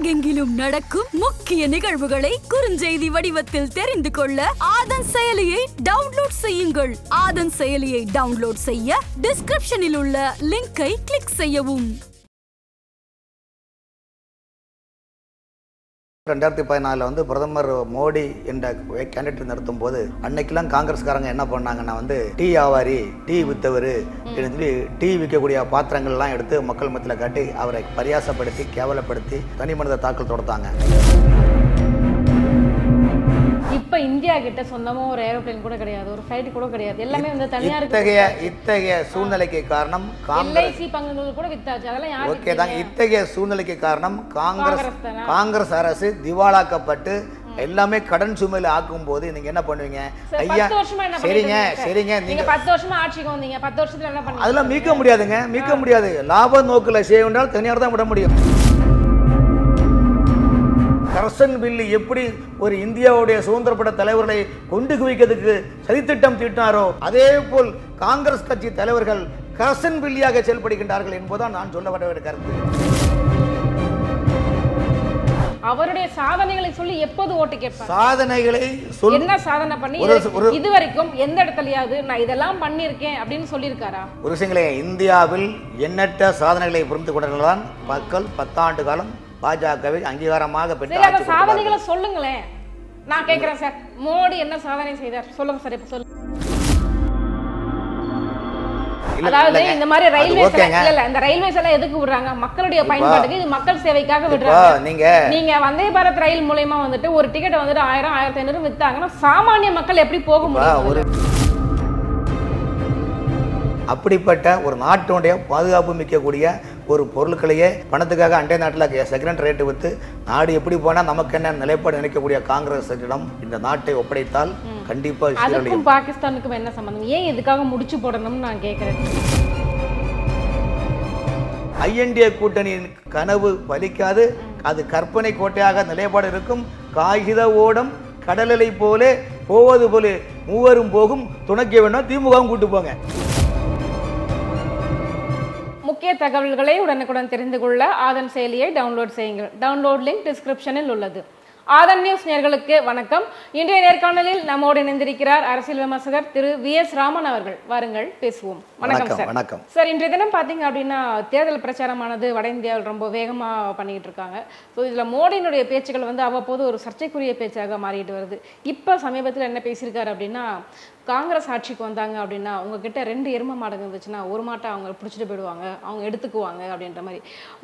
உலகெங்கிலும் நடக்கும் முக்கிய நிகழ்வுகளை குறுஞ்செய்தி வடிவத்தில் தெரிந்து கொள்ள ஆதன் செயலியை டவுன்லோட் செய்யுங்கள். ஆதன் செயலியை டவுன்லோட் செய்ய டிஸ்கிரிப்ஷனில் உள்ள லிங்கை கிளிக் செய்யவும். ரெண்டாயிரத்தி பதினாலில் வந்து பிரதமர் மோடி என்ற கேண்டிடேட் நடத்தும் போது அன்னைக்கெல்லாம் காங்கிரஸ்காரங்க என்ன பண்ணாங்கன்னா வந்து டீ ஆவாரி டீ வித்தவர் அப்படின்னு சொல்லி டீ விற்கக்கூடிய பாத்திரங்கள்லாம் எடுத்து மக்கள் மத்தியில் காட்டி அவரை பரியாசப்படுத்தி கேவலப்படுத்தி தனி மனித தாக்கல் தொடுத்தாங்க இப்ப இந்தியா கிட்ட சொந்தமா ஒரு ஏரோப்ளேன் கூட கிடையாது ஒரு ஃபிளைட் கூட கிடையாது. எல்லாமே வந்து தனியாருக்கு இத்தகைய இத்தகைய சூழ்நிலைக்கு காரணம் காங்கிரஸ். எல்ஐசி பங்குகள் கூட வித்தாச்சு. அதெல்லாம் யாருக்கு ஓகே தாங்க இத்தகைய சூழ்நிலைக்கு காரணம் காங்கிரஸ். காங்கிரஸ் அரசு திவாலாக்கப்பட்டு எல்லாமே கடன் சுமையில ஆக்கும் போது நீங்க என்ன பண்ணுவீங்க? ஐயா சரிங்க? சரிங்க. நீங்க நீங்க பத்து வருஷமா ஆட்சிக்கு வந்தீங்க. பத்து வருஷத்துல என்ன பண்ணீங்க அதெல்லாம் மீட்க முடியாதுங்க மீட்க முடியாது. லாப நோக்கில் செய்ய வேண்டால் தனியார் தான் விட முடியும். கர்சன் பில்லு எப்படி ஒரு இந்தியாவுடைய சுதந்திரப்பட தலைவர்களை கொண்டு குவிக்கிறதுக்கு சதித்திட்டம் தீட்டினாரோ அதே போல் காங்கிரஸ் கட்சி தலைவர்கள் கர்சன் பில்லியாக செயல்படுகின்றார்கள் என்பதுதான் நான் சொல்ல வர கருத்து. அவருடைய சாதனைகளை சொல்லி எப்போது ஓட்டு கேட்பாங்க சாதனைகளை என்ன சாதனை பண்ணி இது- வரைக்கும் எந்த இடத்துலயாவது நான் இதெல்லாம் பண்ணிருக்கேன் அப்படின்னு சொல்லியிருக்காரா? ஒரு விஷயங்களே இந்தியாவில் எண்ணற்ற சாதனைகளை புரிந்து கொண்டதான் மக்கள் பத்தாண்டு காலம் பாஜகவை அங்கீகாரமாக பெற்று. சாதனைகளை சொல்லுங்களேன். நான் கேக்குறேன் சார். மோடி என்ன சாதனை செய்தார்? சொல்லுங்க சார் இப்ப சொல்லுங்க அதாவது. இந்த மாதிரி ரயில்வேஸ். இல்ல இந்த ரயில்வேஸ் எல்லாம் எதுக்கு விடுறாங்க? மக்களுடைய பயன்பாட்டுக்கு இது மக்கள் சேவைக்காக விடுறாங்க. நீங்க நீங்க வந்தே பாரத் ரயில் மூலயமா வந்துட்டு ஒரு டிக்கெட் வந்துட்டு ஆயிரம் ஆயிரத்தி ஐநூறு வித்தாங்கன்னா சாமானிய மக்கள் எப்படி போக முடியும்? அப்படிப்பட்ட ஒரு நாட்டினுடைய பாதுகாப்பு மிக்கக்கூடிய ஒரு பொருட்களையே பணத்துக்காக அண்டை நாட்டில் செகண்ட் ரேட்டு விற்று நாடு எப்படி போனால் நமக்கு என்ன நிலைப்பாடு நினைக்கக்கூடிய காங்கிரஸிடம் இந்த நாட்டை ஒப்படைத்தால் கண்டிப்பாக அதுக்கும் பாகிஸ்தானுக்கும் என்ன சம்பந்தம்? ஏன் இதுக்காக முடிச்சு போடணும்னு நான் கேக்குறேன். ஐஎன்டிஏ கூட்டணியின் கனவு பலிக்காது அது கற்பனை கோட்டையாக நிலைப்பாடு இருக்கும். காகித ஓடம் கடலலை போல போவது போல மூவரும் போகும். துணைக்க வேண்டாம் திமுகவும் கூட்டு போங்க. முக்கிய தகவல்களை உடனுக்குடன் தெரிந்து கொள்ள ஆதன் செயலியை டவுன்லோட் செய்யுங்கள். டவுன்லோட் லிங்க் டிஸ்கிரிப்ஷனில் உள்ளது. ஆதன் நியூஸ் நேர்களுக்கு வணக்கம். இன்றைய நேர்காணலில் நம்மோடு இணைந்திருக்கிறார் அரசியல் விமர்சகர் திரு வி எஸ் ராமன் அவர்கள். வாருங்கள் பேசுவோம். வணக்கம் சார். வணக்கம். சார் இன்றைய தினம் பார்த்தீங்க அப்படின்னா தேர்தல் பிரச்சாரமானது வட இந்தியாவில் ரொம்ப வேகமாக பண்ணிக்கிட்டு இருக்காங்க. ஸோ இதில் மோடியினுடைய பேச்சுகள் வந்து அவ்வப்போது ஒரு சர்ச்சைக்குரிய பேச்சாக மாறிட்டு வருது. இப்போ சமீபத்தில் என்ன பேசியிருக்காரு அப்படின்னா காங்கிரஸ் ஆட்சிக்கு வந்தாங்க அப்படின்னா உங்ககிட்ட ரெண்டு எரும மாடுங்க இருந்துச்சுன்னா ஒரு மாட்டை அவங்க பிடிச்சிட்டு போயிடுவாங்க அவங்க எடுத்துக்குவாங்க அப்படின்ற மாதிரி.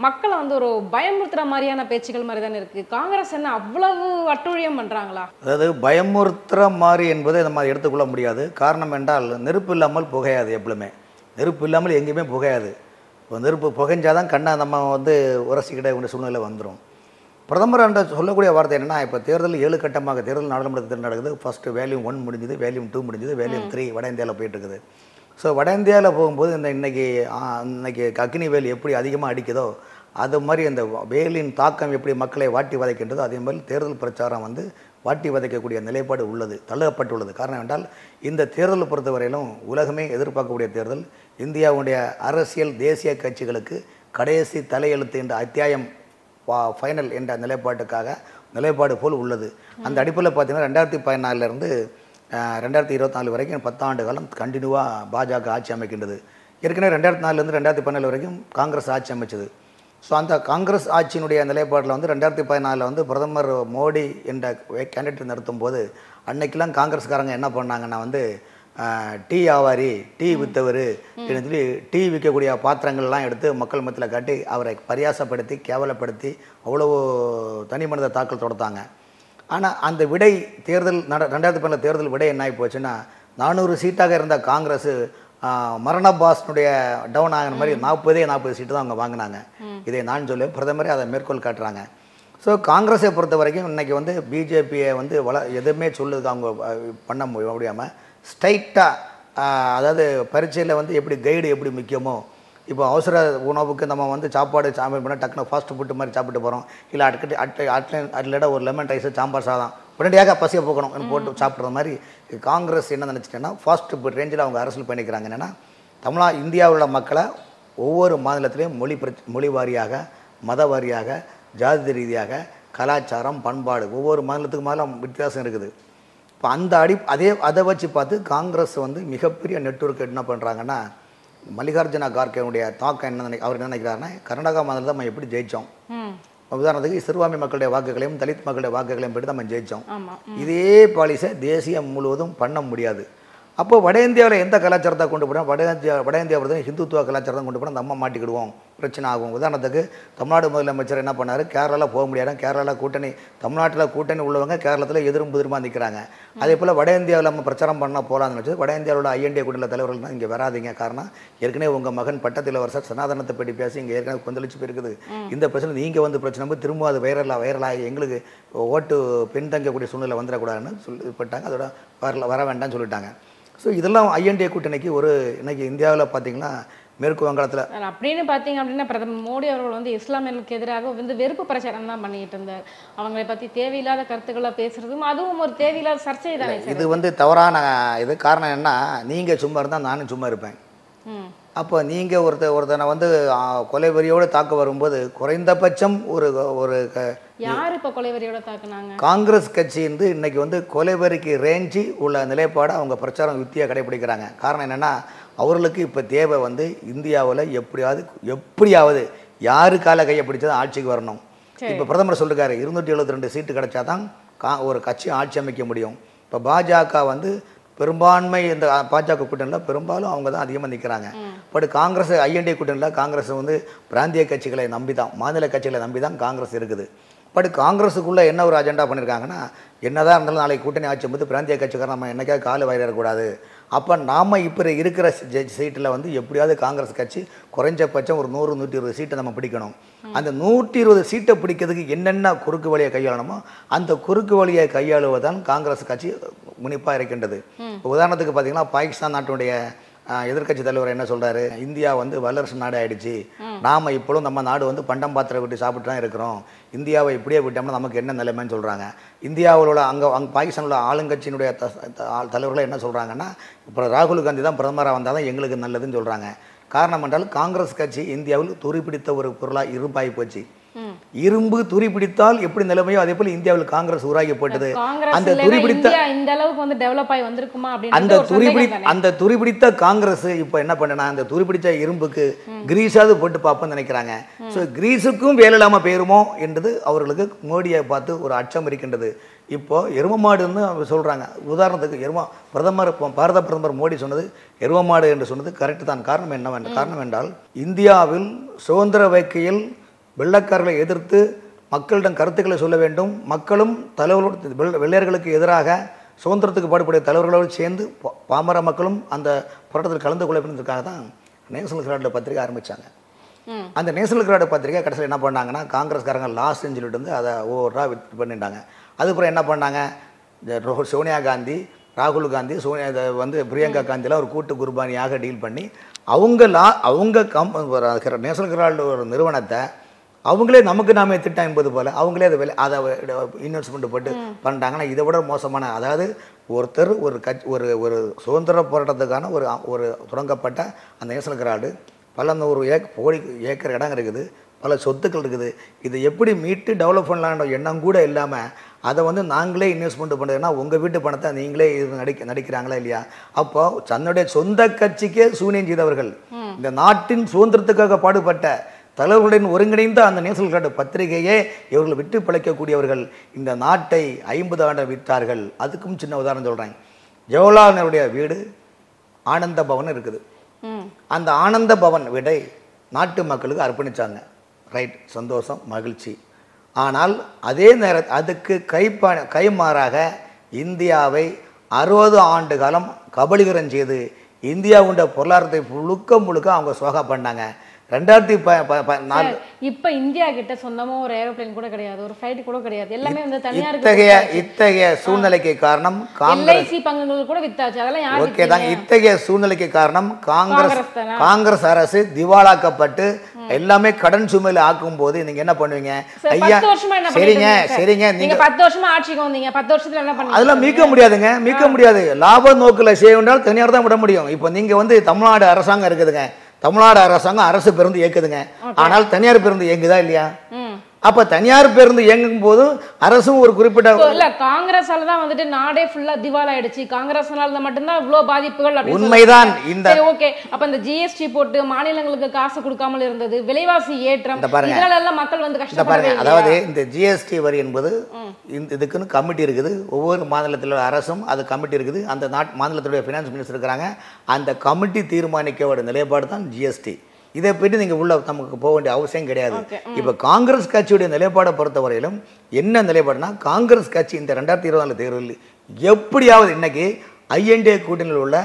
மக்களை வந்து ஒரு பயமுறுத்துற மாதிரியான பேச்சுகள் மாதிரி தானே இருக்கு. காங்கிரஸ் என்ன அவ்வளவு அட்டுழியம் பண்றாங்களா? அதாவது பயமுறுத்துற மாதிரி என்பதை நம்ம எடுத்துக்கொள்ள முடியாது. காரணம் என்றால் நெருப்பு இல்லாமல் புகையாது எப்பவுமே நெருப்பு இல்லாமல் எங்கேயுமே புகையாது. இப்போ நெருப்பு புகைஞ்சாதான் கண்ணை நம்ம வந்து உரசிக்கிட சூழ்நிலை வந்துடும் பிரதமர் என்ற சொல்லக்கூடிய வார்த்தை என்னன்னா இப்போ தேர்தல் ஏழு கட்டமாக தேர்தல் நாடாளுமன்ற தேர்தல் நடக்குது. ஃபர்ஸ்ட் வேல்யூம் ஒன் முடிஞ்சது வேல்யூம் டூ முடிஞ்சது வேல்யூம் த்ரீ வட இந்தியாவில் போயிட்டு இருக்குது ஸோ வட இந்தியாவில் போகும்போது இந்த இன்னைக்கு ஆ, இன்னைக்கு அக்னி வேல் எப்படி அதிகமாக அடிக்குதோ அது மாதிரி அந்த வேலின் தாக்கம் எப்படி மக்களை வாட்டி வதைக்கின்றதோ அதே மாதிரி தேர்தல் பிரச்சாரம் வந்து வாட்டி வதைக்கக்கூடிய நிலைப்பாடு உள்ளது தள்ளப்பட்டுள்ளது. காரணம் என்றால் இந்த தேர்தல் பொறுத்தவரையிலும் உலகமே எதிர்பார்க்கக்கூடிய தேர்தல். இந்தியாவுடைய அரசியல் தேசிய கட்சிகளுக்கு கடைசி தலையெழுத்து என்ற அத்தியாயம் ஃபைனல் என்ற நிலைப்பாட்டுக்காக நிலைப்பாடு போல் உள்ளது. அந்த அடிப்படையில் பார்த்தீங்கன்னா ரெண்டாயிரத்தி பதினாலிருந்து ரெண்டாயிரத்தி இருபத்தி நாலு வரைக்கும் பத்தாண்டு காலம் கண்டினியூவாக பாஜக ஆட்சி அமைக்கின்றது. ஏற்கனவே ரெண்டாயிரத்தி நாலுலேருந்து ரெண்டாயிரத்தி பதினாலு வரைக்கும் காங்கிரஸ் ஆட்சி அமைச்சது. ஸோ அந்த காங்கிரஸ் ஆட்சியினுடைய நிலைப்பாட்டில் வந்து ரெண்டாயிரத்தி பதினாலில் வந்து பிரதமர் மோடி என்ற கேண்டிடேட் நடத்தும் போது அன்னைக்கெல்லாம் காங்கிரஸ்காரங்க என்ன பண்ணாங்கன்னா வந்து டீ வியாபாரி டீ வித்தவர் அப்படின்னு சொல்லி டீ விற்கக்கூடிய பாத்திரங்கள்லாம் எடுத்து மக்கள் மத்தியில் காட்டி அவரை பரியாசப்படுத்தி கேவலப்படுத்தி அவ்வளவு தனி மனித தாக்கல் தொடுத்தாங்க. ஆனால் அந்த விடை தேர்தல் நட ரெண்டாயிரத்தி பதினாலு தேர்தல் விடை என்ன ஆகி போச்சுன்னா நானூறு சீட்டாக இருந்த காங்கிரஸ் மரண பாஸ்னுடைய டவுன் ஆகின மாதிரி நாற்பதே நாற்பது சீட்டு தான் அவங்க வாங்கினாங்க. இதை நான் சொல்ல பிரதமரே அதை மேற்கோள் காட்டுறாங்க. ஸோ காங்கிரஸை பொறுத்த வரைக்கும் இன்னைக்கு வந்து பிஜேபியை வந்து வள எதுவுமே சொல்லுது அவங்க பண்ண முடியாமல் ஸ்ட்ரைட்டாக அதாவது பரீட்சையில் வந்து எப்படி கைடு எப்படி முக்கியமோ இப்போ அவசர உணவுக்கு நம்ம வந்து சாப்பாடு சாம்பார் பண்ணால் டக்குனு ஃபாஸ்ட் ஃபுட்டு மாதிரி சாப்பிட்டு போகிறோம் இல்லை அட்கட்டி அட் அட்லைன் அட்லட ஒரு லெமன் ரைஸு சாம்பார் சாதம் உடனடியாக பசியை போக்கணும் போட்டு சாப்பிட்ற மாதிரி காங்கிரஸ் என்ன நினச்சிட்டேன்னா ஃபாஸ்ட் ஃபுட் ரேஞ்சில் அவங்க அரசியல் பண்ணிக்கிறாங்க. என்னென்னா தமிழா இந்தியாவில் உள்ள மக்களை ஒவ்வொரு மாநிலத்திலையும் மொழி பிரச் மொழி வாரியாக மத வாரியாக ஜாதி ரீதியாக கலாச்சாரம் பண்பாடு ஒவ்வொரு மாநிலத்துக்கு மேலே வித்தியாசம் இருக்குது. இப்போ அந்த அடி அதே அதை வச்சு பார்த்து காங்கிரஸ் வந்து மிகப்பெரிய நெட்வொர்க் என்ன பண்ணுறாங்கன்னா மல்லிகார்ஜுன கார்கேனுடைய தாக்கம் என்ன நினை அவர் என்ன நினைக்கிறாருன்னா கர்நாடகா மாநிலத்தை நம்ம எப்படி ஜெயித்தோம் உதாரணத்துக்கு சிறுபான்மை மக்களுடைய வாக்குகளையும் தலித் மக்களுடைய வாக்குகளையும் பெற்று நம்ம ஜெயித்தோம் இதே பாலிசை தேசியம் முழுவதும் பண்ண முடியாது. அப்போ வட இந்தியாவில் எந்த கலாச்சாரத்தை கொண்டு போனால் வட இந்தியா வட இந்தியா பொறுத்த ஹிந்துத்துவ கலாச்சாரத்தை கொண்டு போனால் நம்ம மாட்டிக்கிடுவோம். பிரச்சனை ஆகும். உதாரணத்துக்கு தமிழ்நாடு முதலமைச்சர் என்ன பண்ணார்? கேரளாவில் போக முடியாது? கேரளாவில் கூட்டணி தமிழ்நாட்டில் கூட்டணி உள்ளவங்க கேரளத்தில் எதிரும் புதிருமா நிற்கிறாங்க அதே போல் வட இந்தியாவில் நம்ம பிரச்சாரம் பண்ணால் போகலான்னு வச்சு வட இந்தியாவில் ஐஎன்டிஏ கூட்டணி தலைவர்கள் தான் இங்கே வராதீங்க. காரணம் ஏற்கனவே உங்கள் மகன் பட்டத்தில் வருஷம் சனாதனத்தை பற்றி பேசி இங்கே ஏற்கனவே கொந்தளிச்சு போயிருக்குது. இந்த பிரச்சனை நீங்கள் வந்து பிரச்சனை போய் திரும்ப அது வைரலாக வைரலாகி எங்களுக்கு ஓட்டு பின்தங்கக்கூடிய சூழ்நிலை வந்துடக்கூடாதுன்னு சொல்லிப்பட்டாங்க அதோட வரல வர வேண்டாம்னு சொல்லிட்டாங்க. ஸோ இதெல்லாம் ஐஎன்டிஏ கூட்டணிக்கு ஒரு இன்னைக்கு இந்தியாவில் பார்த்தீங்கன்னா மேற்கு வங்காளத்தில். அப்படின்னு பார்த்தீங்க அப்படின்னா பிரதமர் மோடி அவர்கள் வந்து இஸ்லாமியர்களுக்கு எதிராக வந்து வெறுப்பு பிரச்சாரம் தான் பண்ணிட்டு இருந்தார். அவங்களை பத்தி தேவையில்லாத கருத்துக்களை பேசுறதும் அதுவும் ஒரு தேவையில்லாத சர்ச்சை தானே இது வந்து தவறான இது காரணம் என்ன நீங்கள் சும்மா இருந்தால் நானும் சும்மா இருப்பேன். அப்போ நீங்கள் ஒருத்த ஒருத்தனை வந்து கொலை வெறியோடு தாக்க வரும்போது குறைந்தபட்சம் ஒரு ஒரு யார் இப்ப கொலைவரியோட தாக்குனாங்க? காங்கிரஸ் கட்சி வந்து இன்னைக்கு வந்து கொலைவரிக்கு ரேஞ்சி உள்ள நிலைப்பாடை அவங்க பிரச்சாரம் யுத்தியாக கடைபிடிக்கிறாங்க. காரணம் என்னென்னா அவர்களுக்கு இப்போ தேவை வந்து இந்தியாவில் எப்படியாவது எப்படியாவது யாரு கால கையை பிடிச்சதும் ஆட்சிக்கு வரணும். இப்போ பிரதமர் சொல்லிருக்காரு இருநூற்றி எழுபத்தி ரெண்டு சீட்டு கிடைச்சாதான் கா ஒரு கட்சி ஆட்சி அமைக்க முடியும். இப்போ பாஜக வந்து பெரும்பான்மை இந்த பாஜக கூட்டணியில் பெரும்பாலும் அவங்க தான் அதிகமாக நிற்கிறாங்க பட் காங்கிரஸ் ஐஎன்டி கூட்டணியில் காங்கிரஸ் வந்து பிராந்திய கட்சிகளை நம்பி தான் மாநில கட்சிகளை நம்பி தான் காங்கிரஸ் இருக்குது. பட் காங்கிரஸுக்குள்ளே என்ன ஒரு அஜெண்டா பண்ணியிருக்காங்கன்னா என்னதான் இருந்தாலும் நாளைக்கு கூட்டணி ஆட்சி போது பிராந்திய கட்சிக்காரன் நம்ம என்னைக்கா கால் வயிறக்கூடாது அப்போ நாம் இப்போ இருக்கிற சீட்டில் வந்து எப்படியாவது காங்கிரஸ் கட்சி குறைஞ்சபட்சம் ஒரு நூறு நூற்றி இருபது சீட்டை நம்ம பிடிக்கணும். அந்த நூற்றி இருபது சீட்டை பிடிக்கிறதுக்கு என்னென்ன குறுக்கு வழியை கையாளணுமோ அந்த குறுக்கு வழியை கையாளுவதுதான் காங்கிரஸ் கட்சி முனிப்பாக இருக்கின்றது. இப்போ உதாரணத்துக்கு பார்த்தீங்கன்னா பாகிஸ்தான் நாட்டுடைய எதிர்க்கட்சி தலைவர் என்ன சொல்றாரு? இந்தியா வந்து வல்லரசு நாடு ஆயிடுச்சு. நாம இப்பொழுதும் நம்ம நாடு வந்து பண்டம் பாத்திரம் விட்டு சாப்பிட்டு தான் இருக்கிறோம். இந்தியாவை இப்படியே விட்டோம்னா நமக்கு என்ன நிலைமைன்னு சொல்றாங்க. இந்தியாவில் உள்ள அங்கே அங்கே பாகிஸ்தானில் உள்ள ஆளுங்கட்சியினுடைய தலைவர்கள் என்ன சொல்றாங்கன்னா இப்போ ராகுல் காந்தி தான் பிரதமராக வந்தால் தான் எங்களுக்கு நல்லதுன்னு சொல்றாங்க. காரணம் என்றால் காங்கிரஸ் கட்சி இந்தியாவில் துருப்பிடித்த ஒரு பொருளாக இருப்பாகி போச்சு. இரும்பு துருப்பிடித்தால் எப்படி நிலைமையோ அதே போல இந்தியாவில் காங்கிரஸ் உருவாகி போட்டது காங்கிரஸ் அந்த துருப்பிடித்த இந்தியா இந்த அளவுக்கு வந்து டெவலப் ஆகி வந்திருக்குமா அந்த சந்தேகம் தானே அந்த துருபிடித்த காங்கிரஸ் இப்போ என்ன பண்ணனா அந்த துருபிடிச்ச இரும்புக்கு கிரீஸாவது போட்டு பார்ப்போம்னு நினைக்கிறாங்க. ஸோ கிரீஸுக்கும் வேலை இல்லாமல் போயிருமோ என்றது அவர்களுக்கு மோடியை பார்த்து ஒரு அச்சம் இருக்கின்றது. இப்போ எரும மாடுன்னு அவர் சொல்றாங்க. உதாரணத்துக்கு எரும பிரதமர் பாரத பிரதமர் மோடி சொன்னது எரும மாடு என்று சொன்னது கரெக்ட் தான். காரணம் என்னவென்றால் காரணம் என்றால் இந்தியாவில் சுதந்திர வைக்கையில் வெள்ளக்காரர்களை எதிர்த்து மக்களிடம் கருத்துக்களை சொல்ல வேண்டும். மக்களும் தலைவர்களோடு வெள்ள- வெள்ளையர்களுக்கு எதிராக சுதந்திரத்துக்கு பாடுபடைய தலைவர்களோடு சேர்ந்து பாமர மக்களும் அந்த போராட்டத்தில் கலந்து கொள்ள வேண்டியதுக்காக தான் நேஷனல் ஹெரால்டு பத்திரிகை ஆரம்பிச்சாங்க. ம். அந்த நேஷனல் ஹெரால்டு பத்திரிகை கடைசியில் என்ன பண்ணாங்கன்னா காங்கிரஸ்காரங்க லாஸ்ட்னு சொல்லிட்டு வந்து அதை ஓவரா விட்டு பண்ணிட்டாங்க. அதுக்கப்புறம் என்ன பண்ணாங்க? இந்த சோனியா காந்தி ராகுல் காந்தி சோனியா இதை வந்து பிரியங்கா காந்திலாம் ஒரு கூட்டு குர்பானியாக டீல் பண்ணி அவங்க லா அவங்க கம் நேஷனல் ஹெரால்டு ஒரு நிறுவனத்தை அவங்களே நமக்கு நாமே திட்டம் என்பது போல அவங்களே அதை அதை இன்வெஸ்ட்மெண்ட் போட்டு பண்ணிட்டாங்கன்னா இதை விட மோசமான அதாவது ஒருத்தர் ஒரு கட்சி ஒரு ஒரு சுதந்திர போராட்டத்துக்கான ஒரு ஒரு தொடங்கப்பட்ட அந்த நேஷனல் கிராடு பல நூறு ஏக் கோடி ஏக்கர் இடம் இருக்குது பல சொத்துக்கள் இருக்குது. இதை எப்படி மீட்டு டெவலப் பண்ணலான்ற எண்ணம் கூட இல்லாமல் அதை வந்து நாங்களே இன்வெஸ்ட்மெண்ட் பண்ணுறதுன்னா உங்கள் வீட்டு பணத்தை நீங்களே இது நடிக்க நடிக்கிறாங்களா இல்லையா? அப்போ தன்னுடைய சொந்த கட்சிக்கே சூனியம் செய்தவர்கள் இந்த நாட்டின் சுதந்திரத்துக்காக பாடுபட்ட தலைவர்களின் ஒருங்கிணைந்த அந்த நேசல் கார்டு பத்திரிகையே இவர்கள் விட்டு பிழைக்கக்கூடியவர்கள் இந்த நாட்டை ஐம்பது ஆண்டு விட்டார்கள். அதுக்கும் சின்ன உதாரணம் சொல்கிறேன் ஜவஹர்லால் நேருடைய வீடு ஆனந்த பவன் இருக்குது. அந்த ஆனந்த பவன் வீடை நாட்டு மக்களுக்கு அர்ப்பணிச்சாங்க. ரைட் சந்தோஷம் மகிழ்ச்சி. ஆனால் அதே நேர அதுக்கு கைப்பா கைமாறாக இந்தியாவை அறுபது ஆண்டு காலம் கபலீகரம் செய்து இந்தியாவுடைய பொருளாதாரத்தை முழுக்க முழுக்க அவங்க சோகா பண்ணாங்க ரெண்டாயிரத்தி நாலு இப்ப இந்தியா கிட்ட சொந்தமா ஒரு ஏரோப்ளேன் கூட கிடையாது. ஒரு ஃபிளைட் கூட கிடையாது. எல்லாமே வந்து தனியாருக்கு இத்தகைய இத்தகைய சூழ்நிலைக்கு காரணம் காங்கிரஸ். பங்குகள் கூட வித்தாச்சு. அதெல்லாம் யார் ஓகே தாங்க இத்தகைய சூழ்நிலைக்கு காரணம் காங்கிரஸ். காங்கிரஸ் தானா? அரசு திவாலாக்கப்பட்டு எல்லாமே கடன் சுமையில ஆக்கும் போது நீங்க என்ன பண்ணுவீங்க? ஐயா சரிங்க? சரிங்க. நீங்க பத்து வருஷமா ஆட்சிக்கு வந்தீங்க. பத்து வருஷத்துல என்ன பண்ணீங்க அதெல்லாம் மீட்க முடியாதுங்க. மீட்க முடியாது. லாப நோக்குல செய்ய வேண்டாம் தனியார் தான் விட முடியும். இப்போ நீங்க வந்து தமிழ்நாடு அரசாங்கம் இருக்குதுங்க. தமிழ்நாடு அரசாங்கம் அரசு பேருந்து இயக்குதுங்க. ஆனால் தனியார் பேருந்து இயங்குதா இல்லையா? அப்ப தனியார் பேருந்து இயங்கும் போது அரசும் ஒரு குறிப்பிட்ட இல்ல காங்கிரஸால தான் வந்துட்டு நாடே ஃபுல்லா திவால் ஆயிடுச்சு காங்கிரஸ்னால மட்டும்தான் இவ்வளவு பாதிப்புகள் உண்மைதான். இந்த- ஓகே அப்ப இந்த ஜிஎஸ்டி போட்டு மாநிலங்களுக்கு காசு கொடுக்காமல் இருந்தது விலைவாசி ஏற்றம். இதனால எல்லாம் மக்கள் வந்து இல்லையா? அதாவது இந்த ஜிஎஸ்டி வரி என்பது இந்த இதுக்குன்னு கமிட்டி இருக்குது. ஒவ்வொரு மாநிலத்தில் அரசும் அது கமிட்டி இருக்குது. அந்த நாட் மாநிலத்துடைய ஃபினான்ஸ் மினிஸ்டர் இருக்கிறாங்க. அந்த கமிட்டி தீர்மானிக்க வேண்டிய நிலைப்பாடு தான் ஜிஎஸ்டி இதை பற்றி நீங்கள் உள்ள நமக்கு போக வேண்டிய அவசியம் கிடையாது. இப்போ காங்கிரஸ் கட்சியுடைய நிலைப்பாடை பொறுத்தவரையிலும் என்ன நிலைப்பாடுனா காங்கிரஸ் கட்சி இந்த ரெண்டாயிரத்தி இருபத்தி நாலு தேர்தலில் எப்படியாவது இன்னைக்கு ஐஎன்டிஏ கூட்டணியில் உள்ள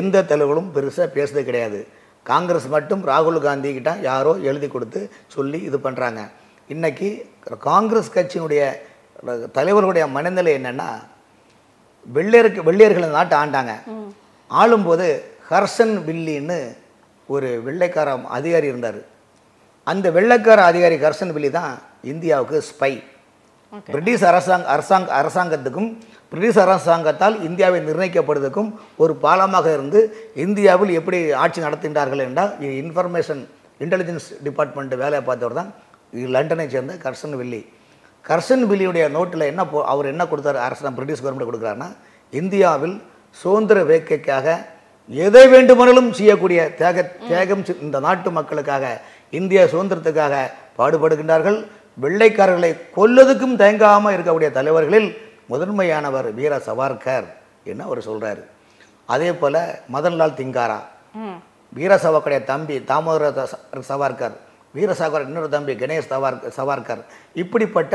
எந்த தலைவர்களும் பெருசாக பேசுறது கிடையாது. காங்கிரஸ் மட்டும் ராகுல் காந்தி கிட்ட யாரோ எழுதி கொடுத்து சொல்லி இது பண்ணுறாங்க இன்னைக்கு காங்கிரஸ் கட்சியினுடைய தலைவர்களுடைய மனநிலை என்னன்னா வெள்ளையருக்கு வெள்ளையர்கள் நாட்டை ஆண்டாங்க. ஆளும்போது ஹர்ஷன் பில்லின்னு ஒரு வெள்ளைக்கார அதிகாரி இருந்தார். அந்த வெள்ளைக்கார அதிகாரி ஹர்ஷன் பில்லி தான் இந்தியாவுக்கு ஸ்பை. பிரிட்டிஷ் அரசாங்க அரசாங்க அரசாங்கத்துக்கும் பிரிட்டிஷ் அரசாங்கத்தால் இந்தியாவை நிர்ணயிக்கப்படுவதற்கும் ஒரு பாலமாக இருந்து இந்தியாவில் எப்படி ஆட்சி நடத்துகின்றார்கள் என்றால் இன்ஃபர்மேஷன் இன்டெலிஜென்ஸ் டிபார்ட்மெண்ட் வேலையை பார்த்தவர் தான் லண்டனை சேர்ந்த கர்சன் வில்லி கர்சன் வில்லியுடைய நோட்டில் என்ன அவர் என்ன கொடுத்தாரு அரசு பிரிட்டிஷ் கவர்மெண்ட் கொடுக்குறாருன்னா இந்தியாவில் சுதந்திர வேட்கைக்காக எதை வேண்டுமானாலும் செய்யக்கூடிய தியாக தியாகம் இந்த நாட்டு மக்களுக்காக இந்திய சுதந்திரத்துக்காக பாடுபடுகின்றார்கள். வெள்ளைக்காரர்களை கொல்லதுக்கும் தயங்காமல் இருக்கக்கூடிய தலைவர்களில் முதன்மையானவர் வீர சவார்கர் என்ன அவர் சொல்றாரு. அதே போல மதன்லால் திங்காரா. வீர சவார்கருடைய தம்பி தாமோதர சவார்கர் வீர சவார் இன்னொரு தம்பி கணேஷ் சவார் சவார்கர். இப்படிப்பட்ட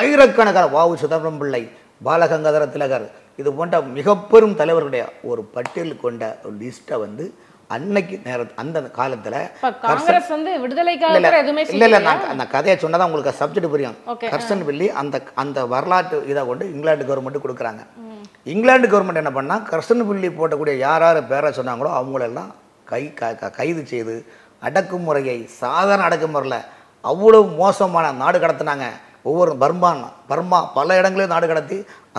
ஆயிரக்கணக்கான வாவு சிதம்பரம் பிள்ளை பாலகங்காதர திலகர் இது போன்ற மிக பெரும் தலைவர்களுடைய ஒரு பட்டியல் கொண்ட ஒரு லிஸ்ட்டை வந்து அன்னைக்கு நேர அந்த காலத்தில் காங்கிரஸ் வந்து விடுதலைக்காக எதுவுமே இல்ல இல்ல? நான் அந்த கதையை சொன்னதான் உங்களுக்கு சப்ஜெக்ட் புரியும். கர்சன் வில்லி அந்த அந்த வரலாற்று இதை கொண்டு இங்கிலாந்து கவர்மெண்ட் கொடுக்குறாங்க. இங்கிலாந்து கவர்மெண்ட் என்ன பண்ணா கர்சன் வில்லி போட்டக்கூடிய யார் யார் பேரை சொன்னாங்களோ அவங்களெல்லாம் கை கைது செய்து அடக்குமுறையை சாதாரண அடக்குமுறையில் அவ்வளவு மோசமான நாடு கடத்தினாங்க. ஒவ்வொரு பர்மான் பர்மா பல இடங்களையும் நாடு கடத்தி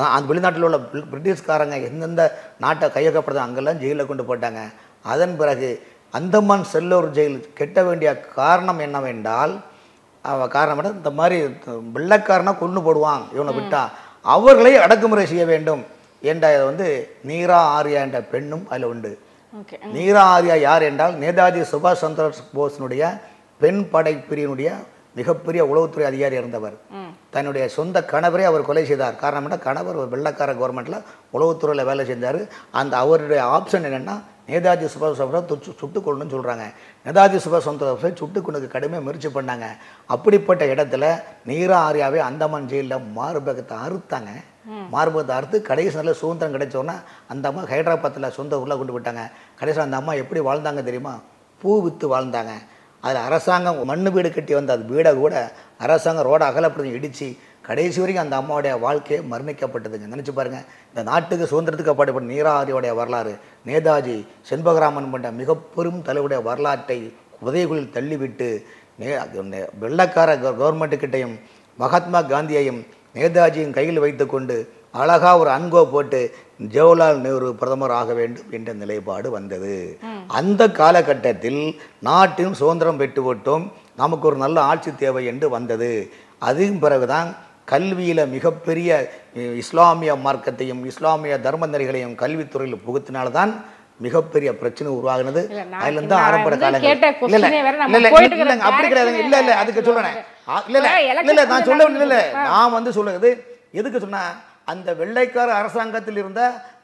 அந்த வெளிநாட்டில் உள்ள பிரி- பிரிட்டிஷ்காரங்க எந்தெந்த நாட்டை கையகப்படுத்த அங்கெல்லாம் ஜெயிலில் கொண்டு போட்டாங்க அதன் பிறகு அந்தமான் செல்லூர் ஜெயில் கெட்ட வேண்டிய காரணம் என்னவென்றால் காரணம்? இந்த மாதிரி வெள்ளைக்காரனா கொண்டு போடுவான் இவனை விட்டா. அவர்களை அடக்குமுறை செய்ய வேண்டும் என்ற வந்து நீரா ஆர்யா என்ற பெண்ணும் அதில் உண்டு. நீரா ஆர்யா யார் என்றால் நேதாஜி சுபாஷ் சந்திர போஸினுடைய பெண் படை பிரிவினுடைய மிகப்பெரிய உளவுத்துறை அதிகாரி இருந்தவர். தன்னுடைய சொந்த கணவரை அவர் கொலை செய்தார். காரணம் என்ன? கணவர் ஒரு வெள்ளக்கார கவர்மெண்ட்டில் உளவுத்துறையில் வேலை செஞ்சார். அந்த அவருடைய ஆப்ஷன் என்னென்னா நேதாஜி சுபாஷ் சந்திர துச்சு சுட்டு கொள்ளணும்னு சொல்கிறாங்க நேதாஜி சுபாஷ் சந்திர போஸை சுட்டு கொண்டுக்கு கடுமையாக முயற்சி பண்ணாங்க. அப்படிப்பட்ட இடத்துல நீரா ஆர்யாவை அந்தமான் ஜெயிலில் மார்பகத்தை அறுத்தாங்க. மார்பகத்தை அறுத்து கடைசி நல்ல சுதந்திரம் கிடைச்சோன்னா அந்த அம்மா ஹைதராபாத்தில் சொந்த ஊரில் கொண்டு விட்டாங்க கடைசியில் அந்த அம்மா எப்படி வாழ்ந்தாங்க தெரியுமா? பூ விற்று வாழ்ந்தாங்க. அதில் அரசாங்கம் மண்ணு வீடு கட்டி வந்த அது வீடை கூட அரசாங்கம் ரோட அகலப்படுத்தி இடித்து கடைசி வரைக்கும் அந்த அம்மாவுடைய வாழ்க்கையை மர்ணிக்கப்பட்டதுங்க நினச்சி பாருங்கள் இந்த நாட்டுக்கு சுதந்திரத்துக்கு பாடுபட்ட நீராதியோடைய வரலாறு நேதாஜி செண்பகராமன் பண்ண மிக பெரும் தலைவருடைய வரலாற்றை உதயகுலில் தள்ளிவிட்டு நே நே- வெள்ளக்கார கவர்மெண்ட்டுக்கிட்டையும் மகாத்மா காந்தியையும் நேதாஜியும் கையில் வைத்துக்கொண்டு அழகா ஒரு அன்கோ போட்டு ஜவஹர்லால் நேரு பிரதமர் ஆக வேண்டும் என்ற நிலைப்பாடு வந்தது. அந்த காலகட்டத்தில் நாட்டின் சுதந்திரம் பெற்று விட்டோம். நமக்கு ஒரு நல்ல ஆட்சி தேவை என்று வந்தது. அதுவும் பிறகுதான் கல்வியில மிகப்பெரிய இஸ்லாமிய மார்க்கத்தையும் இஸ்லாமிய தர்ம நெறிகளையும் கல்வித்துறையில் புகுத்தினால்தான் மிகப்பெரிய பிரச்சனை உருவாகினது. அதுல இருந்து வந்து காலங்கள். அப்படி கிடையாது. இல்ல இல்ல. அதுக்கு சொல்றேன். இல்ல இல்ல நான் சொல்ல இல்ல. நான் வந்து சொல்லுறது எதுக்கு சொன்னா அந்த வெள்ளைக்கார அரசாங்கத்தில் இருந்த